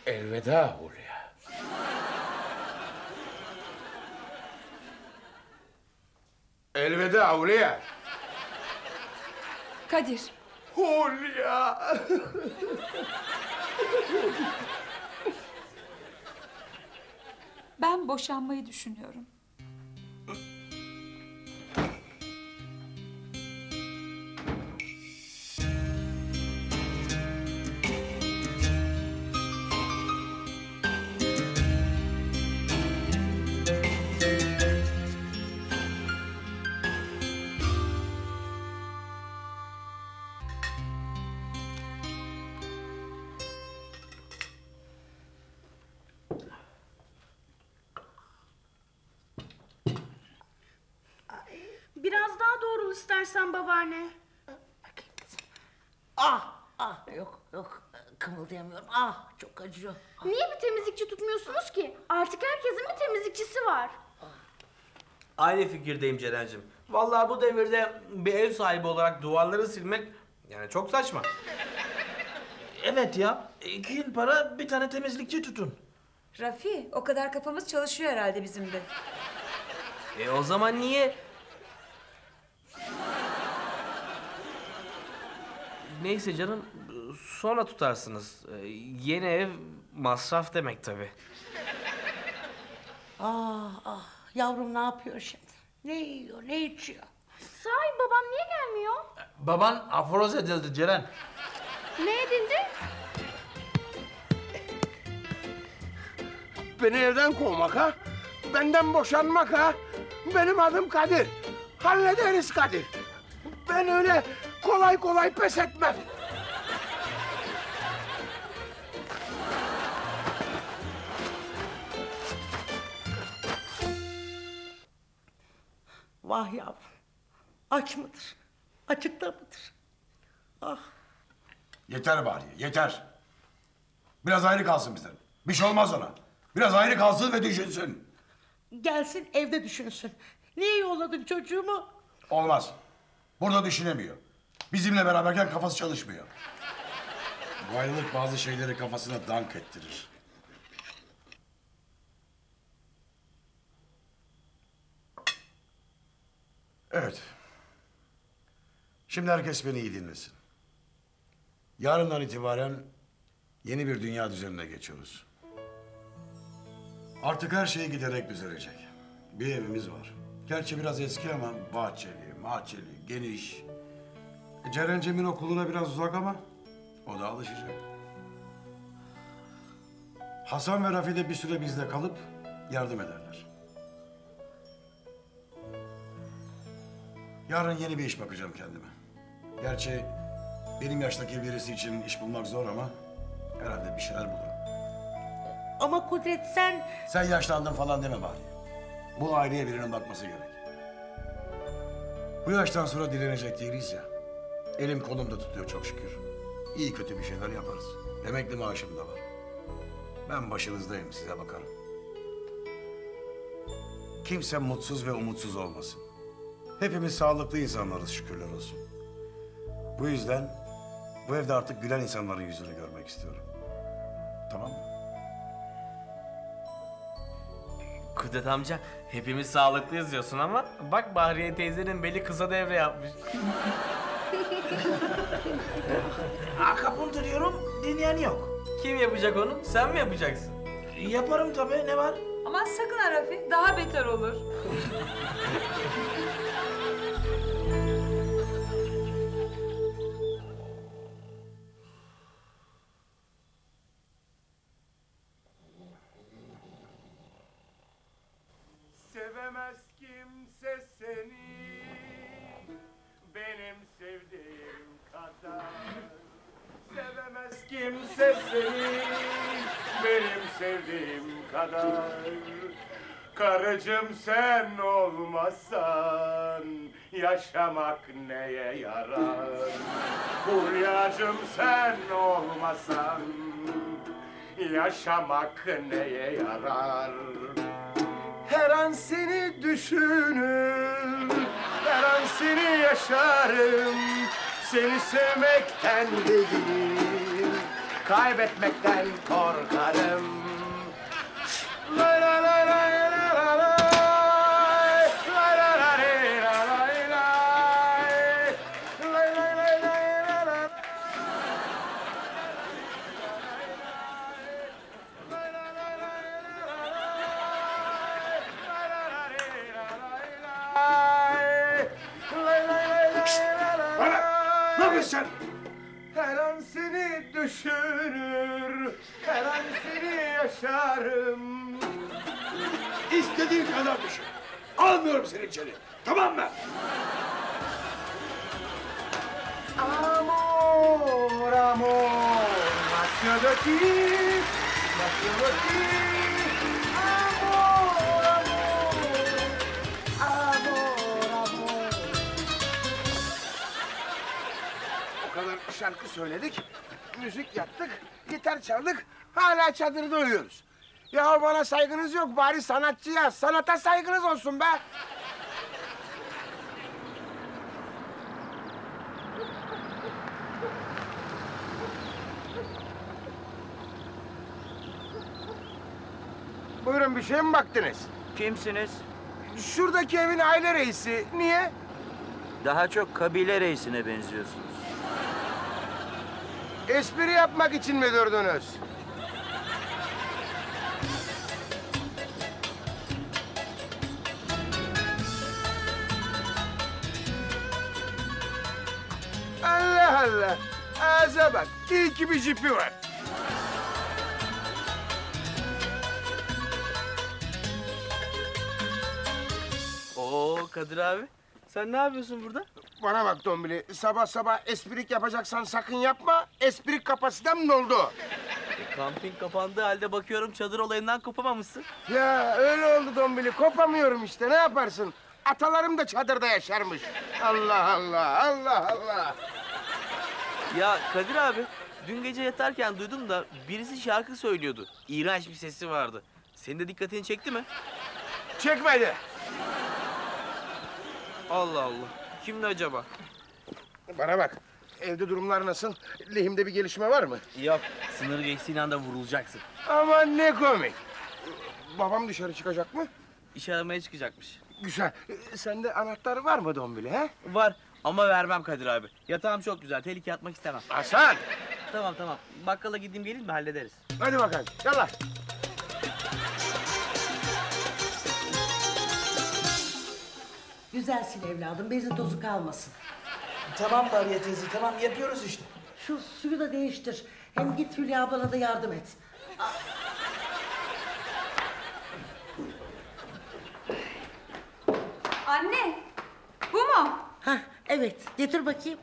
Elveda Hulya. Elveda Hulya. Kadir, Hulya. ben boşanmayı düşünüyorum. Babaanne. Ah ah yok yok kımıldayamıyorum. Ah çok acıyor. Niye bir temizlikçi tutmuyorsunuz ki? Artık herkesin bir temizlikçisi var. Aynı fikirdeyim Ceren'cim. Vallahi bu devirde bir ev sahibi olarak duvarları silmek yani çok saçma. Evet ya. İki yıl para bir tane temizlikçi tutun. Rafi, o kadar kafamız çalışıyor herhalde bizim de. E o zaman niye... Neyse canım sonra tutarsınız. E, Yeni ev masraf demek tabii. Ah ah yavrum ne yapıyor şimdi? Ne yiyor ne içiyor? Sahi babam niye gelmiyor? Baban aforoz edildi Ceren. Ne edildi? Beni evden kovmak ha? Benden boşanmak ha? Benim adım Kadir. Hallederiz Kadir. Ben öyle kolay kolay pes etmem. Vah yavrum. Aç mıdır? Açıkta mıdır? Ah Yeter bari, yeter. Biraz ayrı kalsın bizden. Bir şey olmaz ona. Biraz ayrı kalsın ve düşünsün. gelsin evde düşünsün. Niye yolladın çocuğumu? Olmaz. Burada düşünemiyor. Bizimle beraberken kafası çalışmıyor. Bu ayrılık bazı şeyleri kafasına dank ettirir. Evet. Şimdi herkes beni iyi dinlesin. Yarından itibaren yeni bir dünya düzenine geçiyoruz. Artık her şey giderek düzelecek. Bir evimiz var. Gerçi biraz eski ama bahçeli, mahçeli, geniş. Ceren Cem'in okuluna biraz uzak ama o da alışacak. Hasan ve Rafi de bir süre bizde kalıp yardım ederler. Yarın yeni bir iş bakacağım kendime. Gerçi benim yaştaki birisi için iş bulmak zor ama herhalde bir şeyler bulurum. Ama Kudret sen... Sen yaşlandın falan deme bari. Bu aileye birinin bakması gerek. Bu yaştan sonra dilenecek değiliz ya. Elim kolum da tutuyor çok şükür. İyi kötü bir şeyler yaparız. Emekli maaşım da var. Ben başınızdayım size bakarım. Kimse mutsuz ve umutsuz olmasın. Hepimiz sağlıklı insanlarız şükürler olsun. Bu yüzden bu evde artık gülen insanların yüzünü görmek istiyorum. Tamam mı? Kudret amca hepimiz sağlıklıyız diyorsun ama bak Bahriye teyzenin beli kısa devre yapmış. Akapun diyorum dinleyen yok. Kim yapacak onu? Sen mi yapacaksın? Yaparım tabii ne var? Aman sakın ha Rafi, daha beter olur. seni benim sevdiğim kadar. Karıcığım sen olmazsan yaşamak neye yarar? Hulyacım sen olmasan, yaşamak neye yarar? Her an seni düşünür, her an seni yaşarım. Seni sevmekten değil, kaybetmekten korkarım. Lay. Bana! Ne yapıyorsun sen? Her an seni seni yaşarım. İstediğin kadar düşün. Almıyorum seni içeri. Tamam mı? Amor, amor, nació de ti, nació de ti. Amor, amor, amor, amor. O kadar şarkı söyledik, müzik yaptık, gitar çaldık, hala çadırda uyuyoruz. Ya bana saygınız yok, bari sanatçıya, sanata saygınız olsun be. Buyurun bir şeye mi baktınız? Kimsiniz? Şuradaki evin aile reisi. Niye? Daha çok kabile reisine benziyorsunuz. Espri yapmak için mi durdunuz? Ağza bak. İyi ki bir jipi var. Oo Kadir abi. Sen ne yapıyorsun burada? Bana bak Dombili. Sabah sabah esprik yapacaksan sakın yapma. Esprik kapasitem doldu. Kamping kapandığı halde bakıyorum çadır olayından kopamamışsın. Ya öyle oldu Dombili. Kopamıyorum işte. Ne yaparsın? Atalarım da çadırda yaşarmış. Allah Allah, Allah Allah. Ya Kadir abi, dün gece yatarken duydum da birisi şarkı söylüyordu. İğrenç bir sesi vardı. Senin de dikkatini çekti mi? Çekmedi. Allah Allah. Kimdi acaba? Bana bak. Evde durumlar nasıl? Lehimde bir gelişme var mı? Yok. Sınır geçtiğin anda vurulacaksın. Aman ne komik. Babam dışarı çıkacak mı? İş aramaya çıkacakmış. Güzel. Sende anahtar var mı Dombili he? Var ama vermem Kadir abi. Yatağım çok güzel. Tehlikeye atmak istemem. Hasan. Tamam tamam. Bakkala gideyim gelin mi hallederiz. Hadi bakalım. Yallah. Güzelsin evladım, bezin tozu kalmasın. Tamam Bariye teyze tamam yapıyoruz işte. Şu suyu da değiştir. Hem git Hülya ablana da yardım et. Anne, bu mu? Hah, evet. Getir bakayım.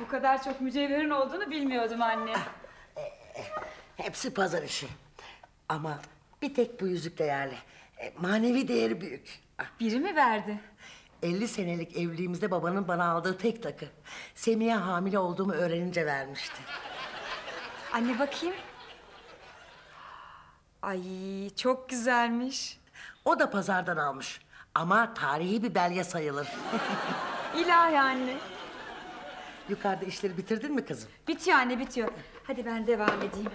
Bu kadar çok mücevherin olduğunu bilmiyordum anne. Hepsi pazar işi. Ama bir tek bu yüzük değerli. E, manevi değeri büyük. Ah, Biri mi verdi? 50 senelik evliliğimizde babanın bana aldığı tek takı. Semiha hamile olduğumu öğrenince vermişti. Anne bakayım. Ay çok güzelmiş. O da pazardan almış. Ama tarihi bir belge sayılır. İlahi anne. Yukarıda işleri bitirdin mi kızım? Bitiyor anne bitiyor. Hadi ben devam edeyim.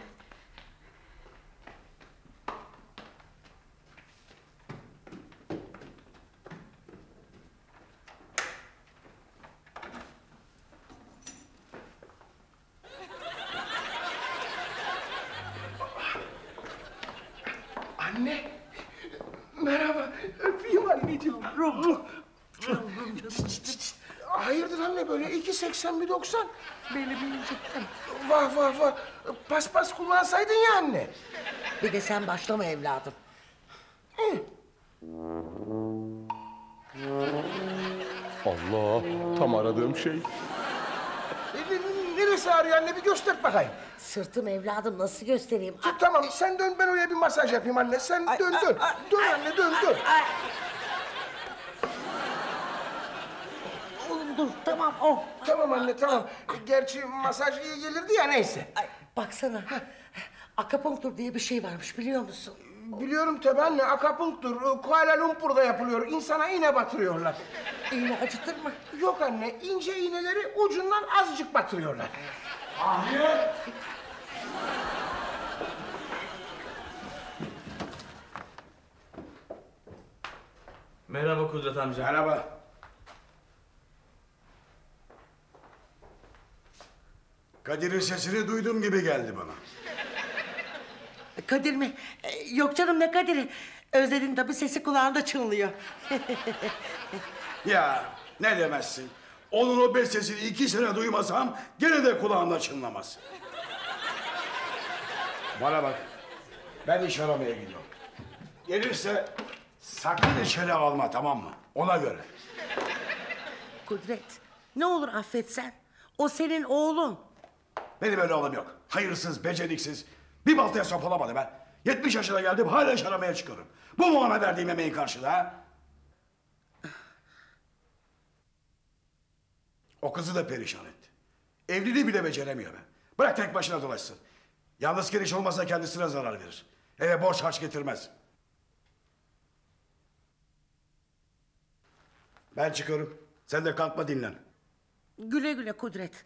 Anne. Merhaba. Öpeyim anneciğim. Ruh. Hayırdır anne böyle iki doksan. Belli bir incittim. Vah vah vah. Paspas kullansaydın ya anne. Bir de sen başlama evladım. Allah, tam aradığım şey. E, ne- Neresi ağrıyor anne bir göster bakayım. Sırtım evladım nasıl göstereyim? Tamam sen dön ben oraya bir masaj yapayım anne. Sen dön dön. Dön anne dön dön. Dur tamam o. Tamam anne tamam. Gerçi masaj iyi gelirdi ya neyse. Ay, baksana. Akapunktur diye bir şey varmış biliyor musun? Biliyorum tabii anne akapunktur. Kuala Lumpur'da yapılıyor. İnsana iğne batırıyorlar. İğne acıtır mı? Yok anne ince iğneleri ucundan azıcık batırıyorlar. Merhaba Kudret amca. Merhaba. Kadir'in sesini duyduğum gibi geldi bana. Kadir mi? Ee, Yok canım ne Kadir'i? Özledin tabii sesi kulağında çınlıyor. Ya ne demezsin. Onun o bestesini iki sene duymasam gene de kulağımda çınlamaz. Bana bak. Ben iş aramaya gidiyorum. Gelirse sakın içeri alma tamam mı? Ona göre. Kudret ne olur affetsen. O senin oğlun. Benim öyle oğlum yok. Hayırsız, beceriksiz. Bir baltaya sopalamadı ben. 70 yaşına geldim hala iş aramaya çıkıyorum. Bu mu ona verdiğim emeğin karşılığı? O kızı da perişan etti. Evliliği bile beceremiyor be. Bırak tek başına dolaşsın. Yalnız giriş olmasa kendisine zarar verir. Eve borç harç getirmez. Ben çıkıyorum. Sen de kalkma dinlen. Güle güle Kudret.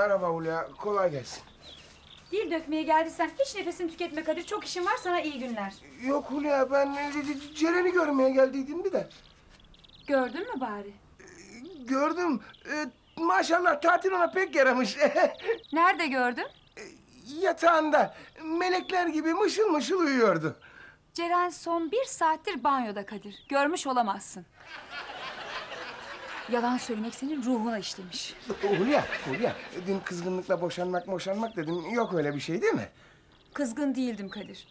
Merhaba Hulya kolay gelsin. Dil dökmeye geldiysen hiç nefesini tüketme Kadir. Çok işim var sana iyi günler. Yok Hulya ben e, C- Ceren'i görmeye geldiydim bir de. Gördün mü bari? Gördüm. E, maşallah tatil ona pek yaramış. Nerede gördün? Yatağında melekler gibi mışıl mışıl uyuyordu. Ceren son bir saattir banyoda Kadir. Görmüş olamazsın. Yalan söylemek senin ruhuna işlemiş. Hulya, Hulya. Dün kızgınlıkla boşanmak boşanmak dedin. Yok öyle bir şey değil mi? Kızgın değildim Kadir.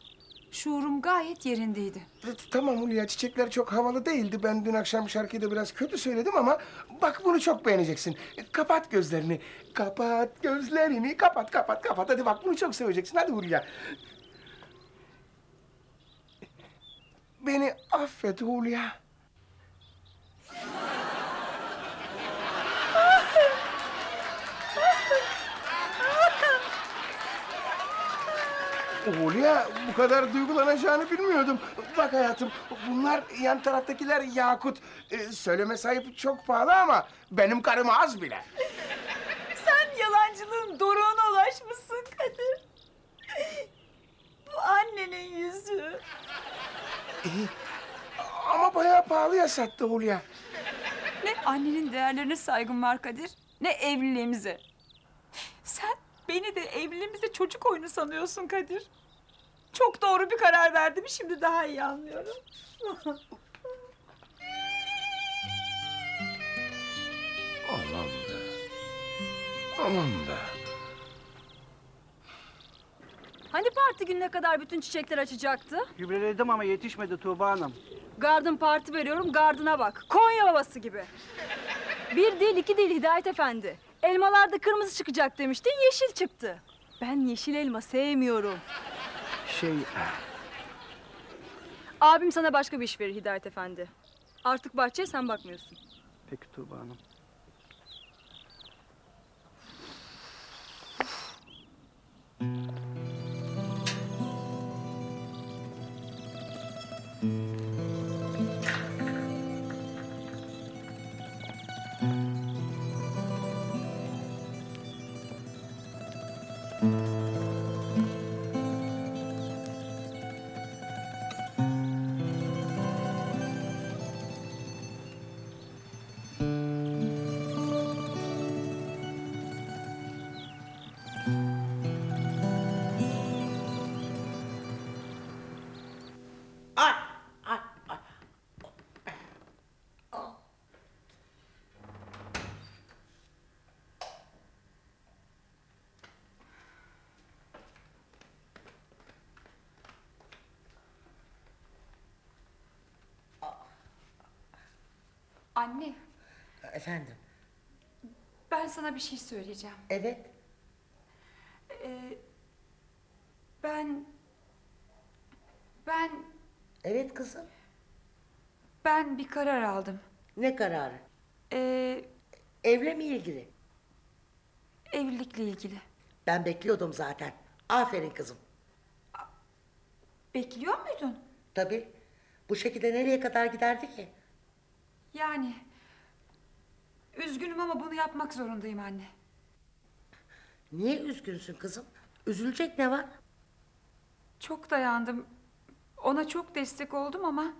Şuurum gayet yerindeydi. T- Tamam Hulya çiçekler çok havalı değildi. Ben dün akşam şarkıyı da biraz kötü söyledim ama bak bunu çok beğeneceksin. Kapat gözlerini. Kapat gözlerini. Kapat kapat kapat. Hadi bak bunu çok seveceksin. Hadi Hulya. Beni affet Hulya. Hulya bu kadar duygulanacağını bilmiyordum. Bak hayatım bunlar yan taraftakiler yakut. Ee, söyleme sahip çok pahalı ama benim karım az bile. Sen yalancılığın doruğuna ulaşmışsın Kadir. Bu annenin yüzü. Ama bayağı pahalıya sattı Hulya. Ne annenin değerlerine saygım var Kadir, ne evliliğimize. Sen beni de evliliğimize çocuk oyunu sanıyorsun Kadir. Çok doğru bir karar verdim, şimdi daha iyi anlıyorum. Aman be. Aman be. Hani parti gününe kadar bütün çiçekler açacaktı? Gübreledim ama yetişmedi Tuğba Hanım. Garden parti veriyorum, gardına bak. Konya babası gibi. Bir değil, iki değil Hidayet Efendi. Elmalarda kırmızı çıkacak demiştin, yeşil çıktı. Ben yeşil elma sevmiyorum şey... Abim sana başka bir iş verir Hidayet Efendi. Artık bahçeye sen bakmıyorsun. Peki Tuğba Hanım. Thank. Anne, Efendim? ben sana bir şey söyleyeceğim. Evet. Ee, ben... Ben... Evet kızım. Ben bir karar aldım. Ne kararı? Ee, Evle mi ilgili? evlilikle ilgili. Ben bekliyordum zaten. Aferin kızım. Bekliyor muydun? Tabii. Bu şekilde nereye kadar giderdi ki? Yani... Üzgünüm ama bunu yapmak zorundayım anne. Niye üzgünsün kızım? Üzülecek ne var? Çok dayandım. Ona çok destek oldum ama...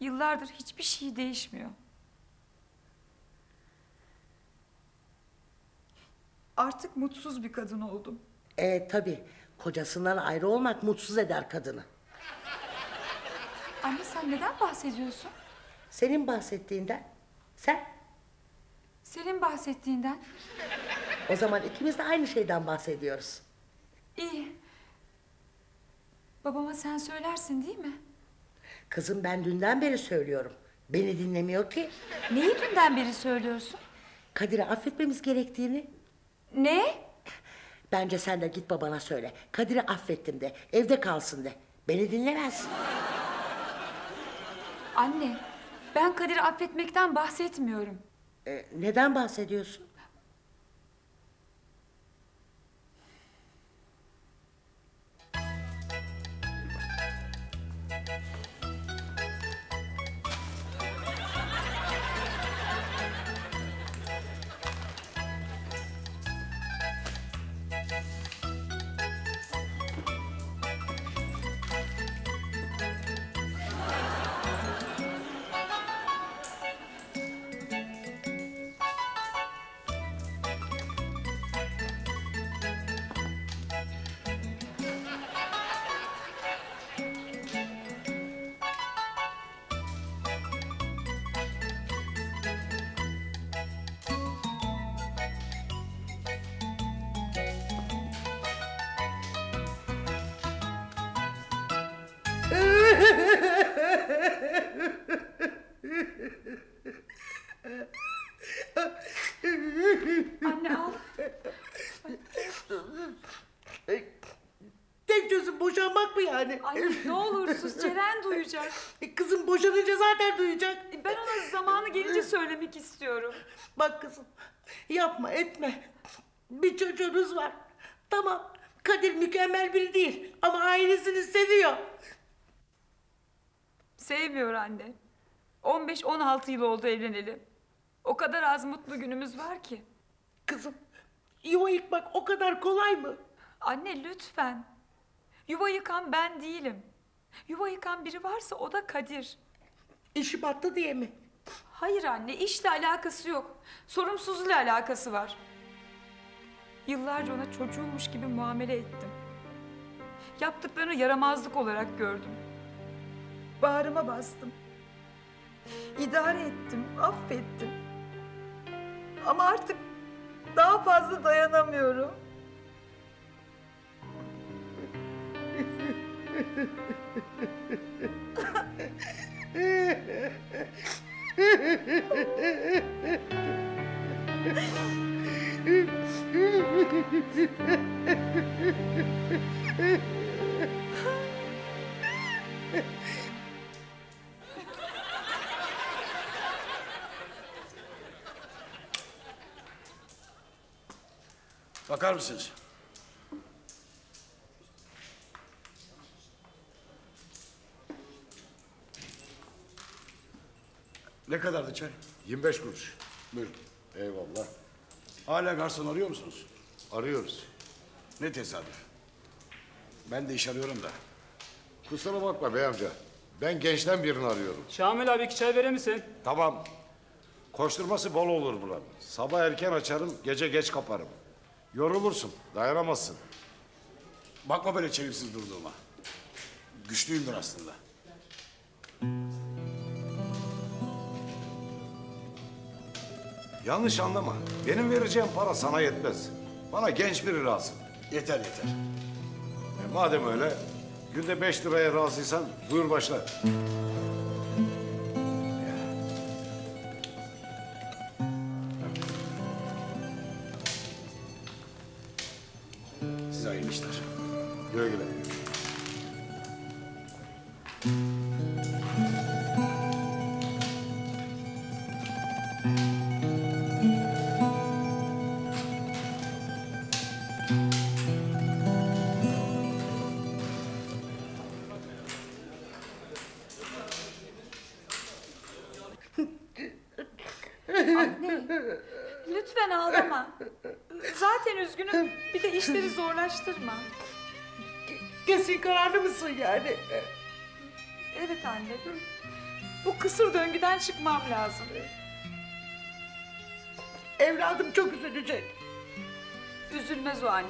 Yıllardır hiçbir şey değişmiyor. Artık mutsuz bir kadın oldum. E tabii. Kocasından ayrı olmak mutsuz eder kadını. Anne sen neden bahsediyorsun? Senin bahsettiğinden. Sen? Senin bahsettiğinden. O zaman ikimiz de aynı şeyden bahsediyoruz. İyi. Babama sen söylersin değil mi? Kızım ben dünden beri söylüyorum. Beni dinlemiyor ki. Neyi dünden beri söylüyorsun? Kadir'i affetmemiz gerektiğini. Ne? Bence sen de git babana söyle. Kadir'i affettim de. Evde kalsın de. Beni dinlemez. Anne, ben Kadir'i affetmekten bahsetmiyorum. E, neden bahsediyorsun? Mı yani? Anne ne olur sus Ceren duyacak. E, Kızım boşanınca zaten duyacak. Ben ona zamanı gelince söylemek istiyorum. Bak kızım yapma etme. Bir çocuğunuz var. Tamam Kadir mükemmel biri değil ama ailesini seviyor. Sevmiyor anne. 15-16 yıl oldu evleneli. O kadar az mutlu günümüz var ki. Kızım yuva yıkmak o kadar kolay mı? Anne lütfen. Yuva yıkan ben değilim. Yuva yıkan biri varsa o da Kadir. İşi battı diye mi? Hayır anne işle alakası yok. Sorumsuzluğuyla alakası var. Yıllarca ona çocuğummuş gibi muamele ettim. Yaptıklarını yaramazlık olarak gördüm. Bağrıma bastım. İdare ettim, affettim. Ama artık daha fazla dayanamıyorum. Bakar mısınız? Ne kadardı çay? 25 kuruş. Buyurun. Eyvallah. Hala garson arıyor musunuz? Arıyoruz. Ne tesadüf. Ben de iş arıyorum da. Kusura bakma bey amca. Ben gençten birini arıyorum. Şamil abi iki çay verir misin? Tamam. Koşturması bol olur buranın. Sabah erken açarım, gece geç kaparım. Yorulursun, dayanamazsın. Bakma böyle çelimsiz durduğuma. Güçlüyümdür aslında. Yanlış anlama. Benim vereceğim para sana yetmez. Bana genç biri lazım. Yeter yeter. E madem öyle günde beş liraya razıysan buyur başla. Size hayırlı işler. Güle güle. İşleri zorlaştırma. Kesin kararlı mısın yani? Evet anne. Bu kısır döngüden çıkmam lazım. Evladım çok üzülecek. Üzülmez o anne.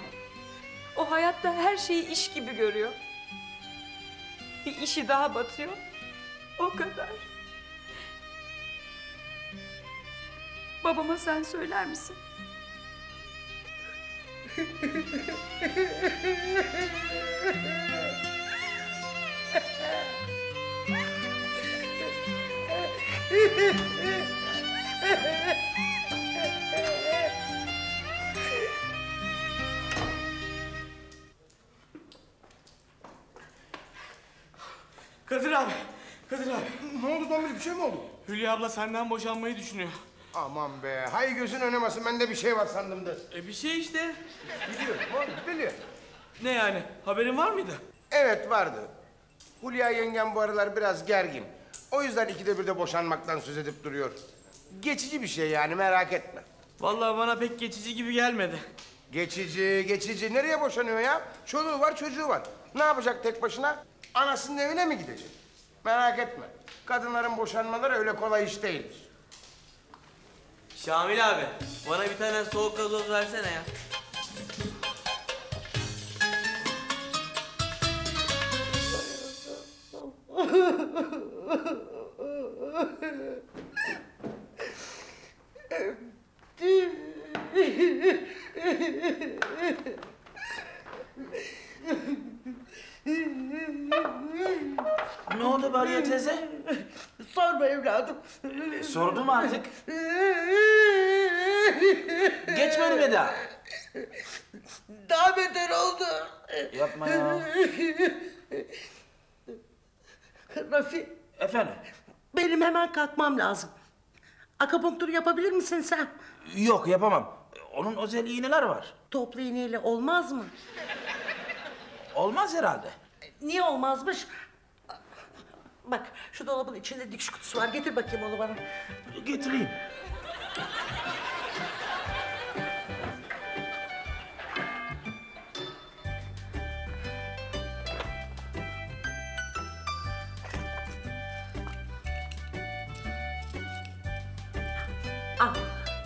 O hayatta her şeyi iş gibi görüyor. Bir işi daha batıyor. O kadar. Babama sen söyler misin? Kadir abi. Kadir abi. Ne oldu Dombil bir şey mi oldu? Hülya abla senden boşanmayı düşünüyor. Aman be hay gözün oynamasın bende bir şey var sandım da. E bir şey işte. Biliyorum oğlum biliyorum. Ne yani? Haberin var mıydı? Evet vardı. Hulya yengem bu aralar biraz gergin. O yüzden ikide bir de boşanmaktan söz edip duruyor. Geçici bir şey yani merak etme. Vallahi bana pek geçici gibi gelmedi. Geçici, geçici. Nereye boşanıyor ya? Çoluğu var, çocuğu var. Ne yapacak tek başına? Anasının evine mi gidecek? Merak etme. Kadınların boşanmaları öyle kolay iş değildir. Şamil abi, bana bir tane soğuk gazoz versene ya. Ne oldu Bariye teyze? Sorma evladım. Sordum artık. Geçmedi mi daha? Daha beter oldu. Yapma ya. Rafi, Efendim? benim hemen kalkmam lazım. Akupunktur yapabilir misin sen? Yok yapamam. Onun özel iğneler var. Toplu iğneyle olmaz mı? Olmaz herhalde. Niye olmazmış? Bak şu dolabın içinde dikiş kutusu var. Getir bakayım onu bana. Getireyim. Al.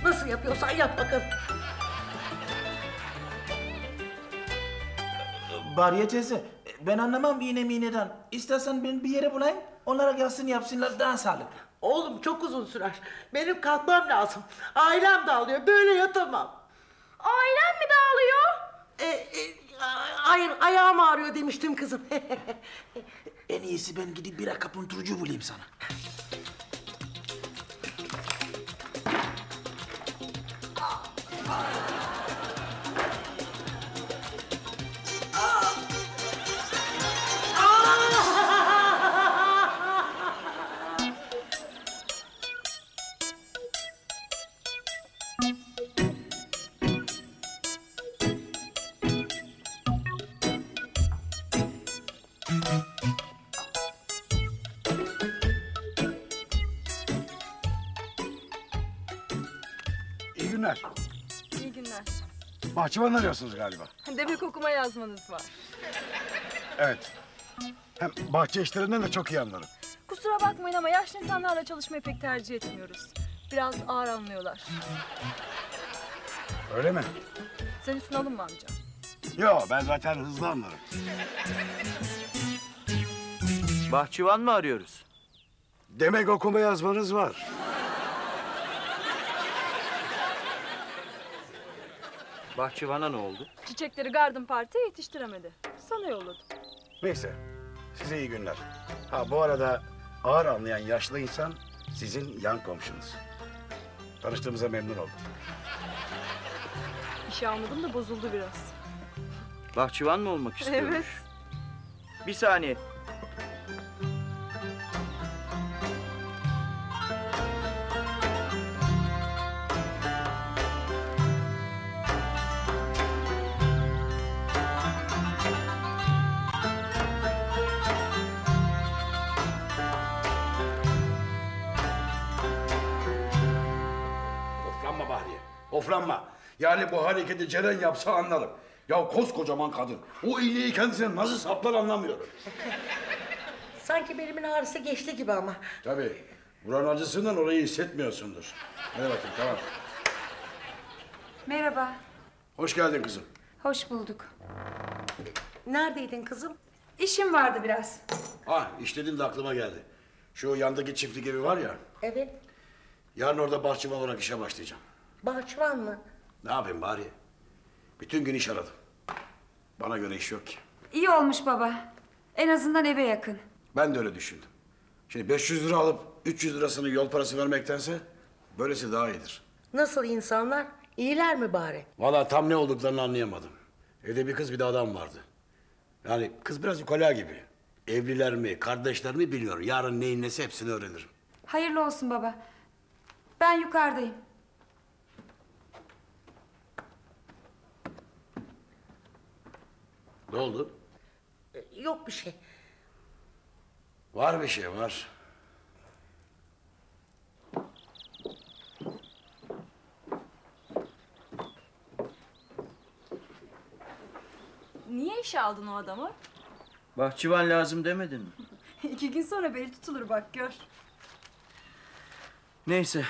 Nasıl yapıyorsan yap bakalım. Bariye teyze, ben anlamam iğne miğneden. İstersen ben bir yere bulayım, onlara gelsin yapsınlar daha sağlıklı. Oğlum çok uzun sürer. Benim kalkmam lazım. Ailem dağılıyor. Böyle yatamam. Ailem mi dağılıyor? E, e, a- hayır ayağım ağrıyor demiştim kızım. En iyisi ben gidip bir akapunturcu bulayım sana. Bahçıvan arıyorsunuz galiba. Demek okuma yazmanız var. Evet. Hem bahçe işlerinden de çok iyi anlarım. Kusura bakmayın ama yaşlı insanlarla çalışmayı pek tercih etmiyoruz. Biraz ağır anlıyorlar. Öyle mi? Sen üstüne alınma amca. Yo ben zaten hızlı anlarım. Bahçıvan mı arıyoruz? Demek okuma yazmanız var. Bahçıvana ne oldu? Çiçekleri Garden Party'ye yetiştiremedi. Sana yolladım. Neyse size iyi günler. Ha bu arada ağır anlayan yaşlı insan sizin yan komşunuz. Tanıştığımıza memnun oldum. İşe almadım da bozuldu biraz. Bahçıvan mı olmak istiyormuş? Evet. Bir saniye. Oflanma. Yani bu hareketi Ceren yapsa anlarım. Ya koskocaman kadın. O iğneyi kendisine nasıl saplar anlamıyorum. Sanki belimin ağrısı geçti gibi ama. Tabii. Buranın acısından orayı hissetmiyorsundur. Hadi bakayım tamam. Merhaba, Hoş geldin kızım. hoş bulduk. Neredeydin kızım? İşim vardı biraz. Ah iş dedin de aklıma geldi. Şu yandaki çiftlik evi var ya. Evet. Yarın orada bahçıvan olarak işe başlayacağım. Bahçıvan mı? Ne yapayım bari? Bütün gün iş aradım. Bana göre iş yok ki. İyi olmuş baba. En azından eve yakın. Ben de öyle düşündüm. Şimdi 500 lira alıp 300 lirasını yol parası vermektense böylesi daha iyidir. Nasıl insanlar? İyiler mi bari? Vallahi tam ne olduklarını anlayamadım. Evde bir kız bir de adam vardı. Yani kız biraz ukala gibi. Evliler mi, kardeşler mi bilmiyorum. Yarın neyin nesi hepsini öğrenirim. Hayırlı olsun baba. Ben yukarıdayım. Ne oldu? Yok bir şey. Var bir şey var. Niye işe aldın o adamı? Bahçıvan lazım demedin mi? İki gün sonra bel tutulur bak gör. Neyse.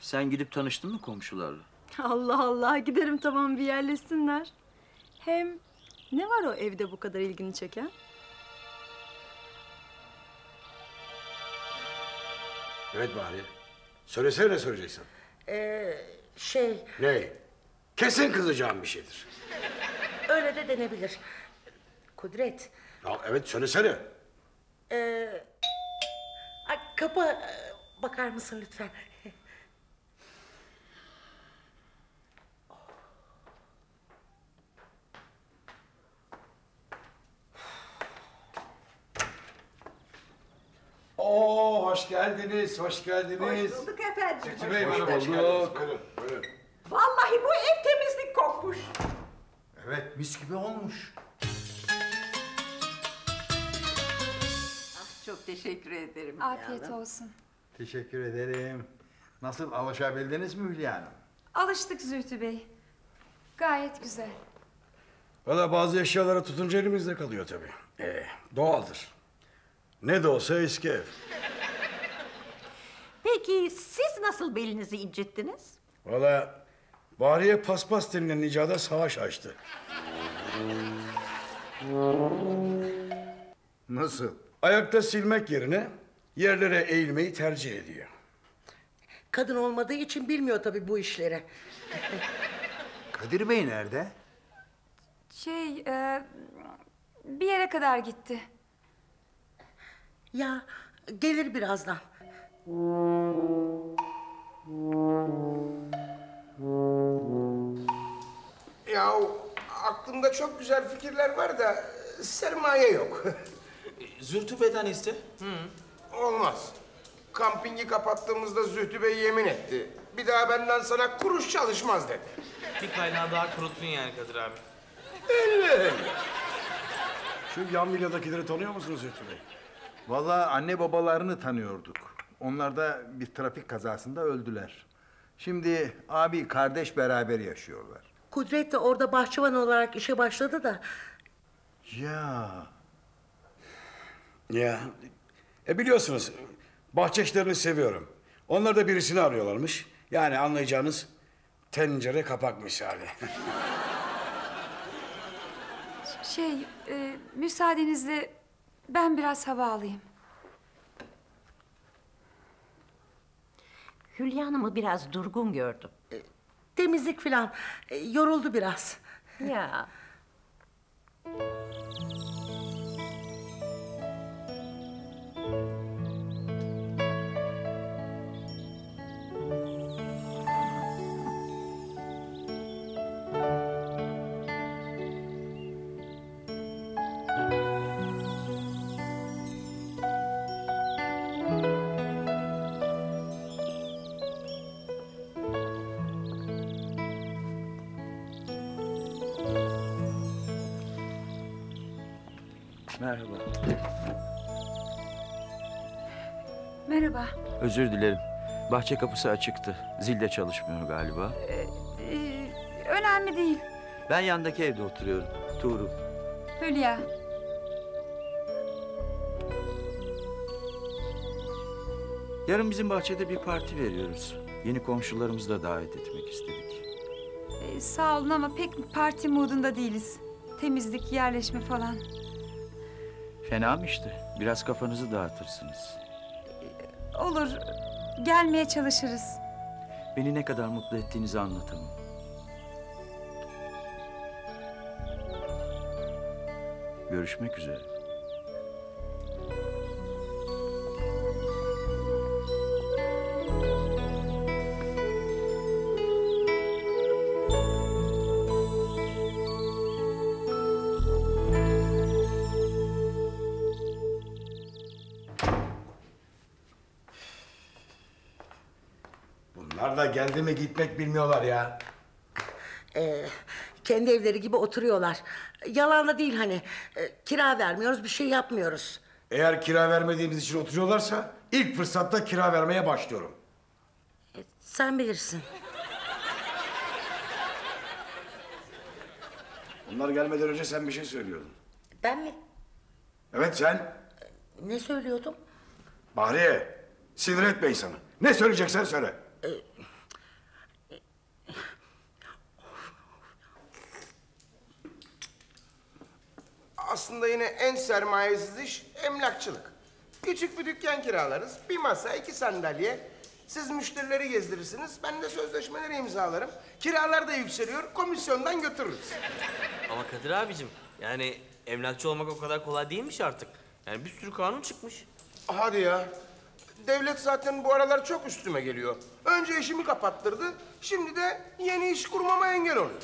Sen gidip tanıştın mı komşularla? Allah Allah giderim tamam bir yerleşsinler. Hem ne var o evde bu kadar ilgini çeken? Evet bari. Söylesene ne söyleyeceksin? Ee, şey, Ne? Kesin kızacağım bir şeydir. öyle de denebilir. Kudret, Ya evet söylesene. ee, ay, kapı ee, bakar mısın lütfen? Oo hoş geldiniz, hoş geldiniz. Hoş bulduk efendim. Zühtü Bey, Hoş hoş bulduk. bulduk. Buyurun, buyurun. Vallahi bu ev temizlik kokmuş. Evet, mis gibi olmuş. Ah, çok teşekkür ederim. Afiyet olsun. Teşekkür ederim. Nasıl alışabildiniz mi Hülya Hanım? Alıştık Zühtü Bey. Gayet güzel. Valla bazı eşyalara tutunca elimizde kalıyor tabii. Ee, doğaldır. Ne de olsa eski ev. Peki siz nasıl belinizi incittiniz? Valla Bahriye paspas denilen icada savaş açtı. Nasıl? Ayakta silmek yerine yerlere eğilmeyi tercih ediyor. Kadın olmadığı için bilmiyor tabii bu işleri. Kadir Bey nerede? Şey, e, bir yere kadar gitti. Ya gelir birazdan. Ya aklımda çok güzel fikirler var da sermaye yok. Zürtü beden iste. Olmaz. Kampingi kapattığımızda Zühtü Bey yemin etti. Bir daha benden sana kuruş çalışmaz dedi. Bir kaynağı daha kuruttun yani Kadir abi. Şu yan villadakileri tanıyor musunuz Zühtü Bey? Vallahi anne babalarını tanıyorduk. Onlar da bir trafik kazasında öldüler. Şimdi abi kardeş beraber yaşıyorlar. Kudret de orada bahçıvan olarak işe başladı da. Ya Ya, e biliyorsunuz bahçe işlerini seviyorum. Onlar da birisini arıyorlarmış. Yani anlayacağınız tencere kapak misali. Şey, e, müsaadenizle ben biraz hava alayım. Hülya Hanım'ı biraz durgun gördüm. Temizlik filan. e, yoruldu biraz. Ya. Özür dilerim. Bahçe kapısı açıktı. Zil de çalışmıyor galiba. Ee, önemli değil. Ben yandaki evde oturuyorum. Tuğrul. Hülya. Yarın bizim bahçede bir parti veriyoruz. Yeni komşularımızı da davet etmek istedik. Ee, sağ olun ama pek parti modunda değiliz. Temizlik, yerleşme falan. Fena mı işte? Biraz kafanızı dağıtırsınız. Olur. Gelmeye çalışırız. Beni ne kadar mutlu ettiğinizi anlatamam. Görüşmek üzere. Bunlar da geldi mi gitmek bilmiyorlar ya. Ee, kendi evleri gibi oturuyorlar. Yalan da değil hani. Ee, kira vermiyoruz, bir şey yapmıyoruz. Eğer kira vermediğimiz için oturuyorlarsa ilk fırsatta kira vermeye başlıyorum. Sen bilirsin. Bunlar gelmeden önce sen bir şey söylüyordun. Ben mi? Evet sen. Ne söylüyordum? Bahriye sinir etme insanı. Ne söyleyeceksen söyle. Aslında yine en sermayesiz iş emlakçılık. Küçük bir dükkan kiralarız. Bir masa, iki sandalye. Siz müşterileri gezdirirsiniz. Ben de sözleşmeleri imzalarım. Kiralar da yükseliyor. Komisyondan götürürüz. Ama Kadir abicim yani emlakçı olmak o kadar kolay değilmiş artık. Yani bir sürü kanun çıkmış. Hadi ya. Devlet zaten bu aralar çok üstüme geliyor. Önce işimi kapattırdı. Şimdi de yeni iş kurmama engel oluyor.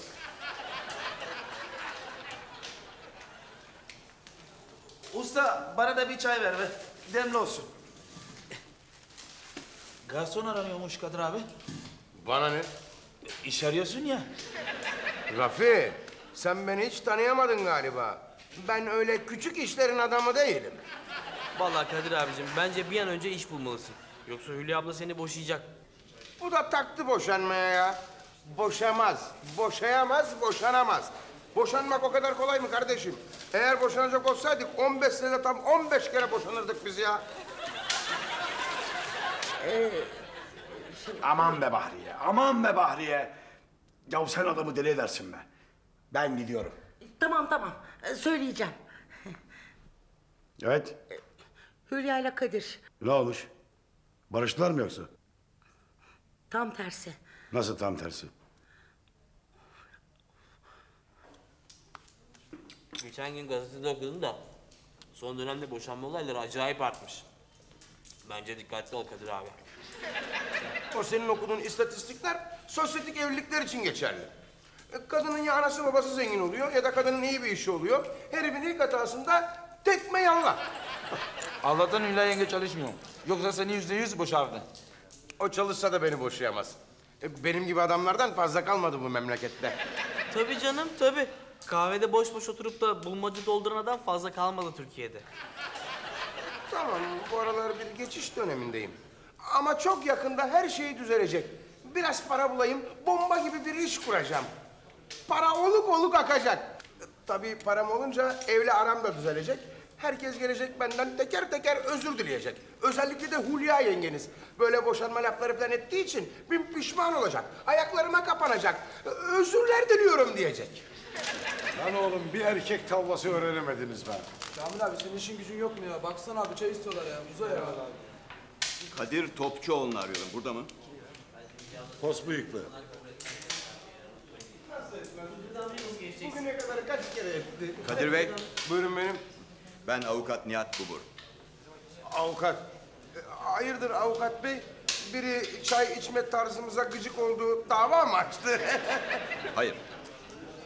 Usta bana da bir çay ver be. Demli olsun. Garson aranıyormuş Kadir abi. Bana ne? İş arıyorsun ya. Rafi, sen beni hiç tanıyamadın galiba. Ben öyle küçük işlerin adamı değilim. Vallahi Kadir abicim bence bir an önce iş bulmalısın. Yoksa Hülya abla seni boşayacak. Bu da taktı boşanmaya ya. Boşamaz, boşayamaz, boşanamaz. Boşanmak o kadar kolay mı kardeşim? Eğer boşanacak olsaydık 15 senede tam 15 kere boşanırdık biz ya. Aman be Bahriye, aman be Bahriye. Ya sen adamı deli edersin be. Ben gidiyorum. Tamam tamam, ee, söyleyeceğim. Evet. Hülya ile Kadir, Ne olmuş? Barıştılar mı yoksa? tam tersi. Nasıl tam tersi? Geçen gün gazetede okudum da son dönemde boşanma olayları acayip artmış. Bence dikkatli ol Kadir abi. O senin okuduğun istatistikler sosyetik evlilikler için geçerli. E, Kadının ya anası babası zengin oluyor ya da kadının iyi bir işi oluyor. Herifin ilk hatasında tekme yallah. Allah'tan Hülya yenge çalışmıyor. Yoksa seni yüzde yüz boşardı. O çalışsa da beni boşayamaz. E, Benim gibi adamlardan fazla kalmadı bu memlekette. Tabii canım tabii. Kahvede boş boş oturup da bulmacı dolduran adam fazla kalmadı Türkiye'de. Tamam, bu aralar bir geçiş dönemindeyim. Ama çok yakında her şey düzelecek. Biraz para bulayım, bomba gibi bir iş kuracağım. Para oluk oluk akacak. Tabii param olunca evle aram da düzelecek. Herkes gelecek benden teker teker özür dileyecek. Özellikle de Hulya yengeniz. Böyle boşanma lafları falan ettiği için bin pişman olacak. Ayaklarıma kapanacak. Özürler diliyorum diyecek. Lan oğlum bir erkek tavlası öğrenemediniz be. Kamil abi senin işin gücün yok mu ya? Baksana abi çay istiyorlar ya. Uza ya. Kadir Topçuoğlu'nu arıyorum. Burada mı? Pos bıyıklı. Bugüne kadar kaç kere etti? Kadir Bey. Buyurun benim. Ben avukat Nihat Kubur. Avukat. Hayırdır avukat bey? Biri çay içme tarzımıza gıcık olduğu dava mı açtı? Hayır.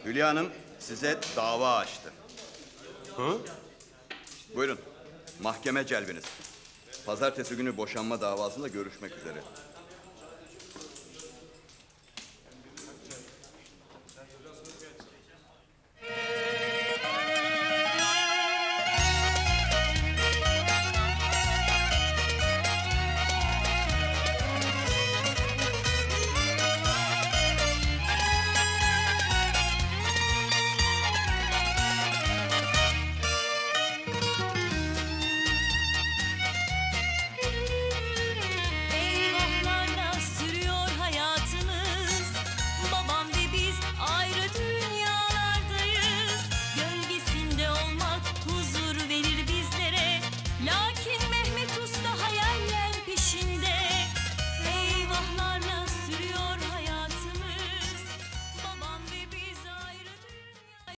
Hülya Hanım size dava açtı. Hı? Buyurun. Mahkeme celbiniz. Pazartesi günü boşanma davasında görüşmek üzere.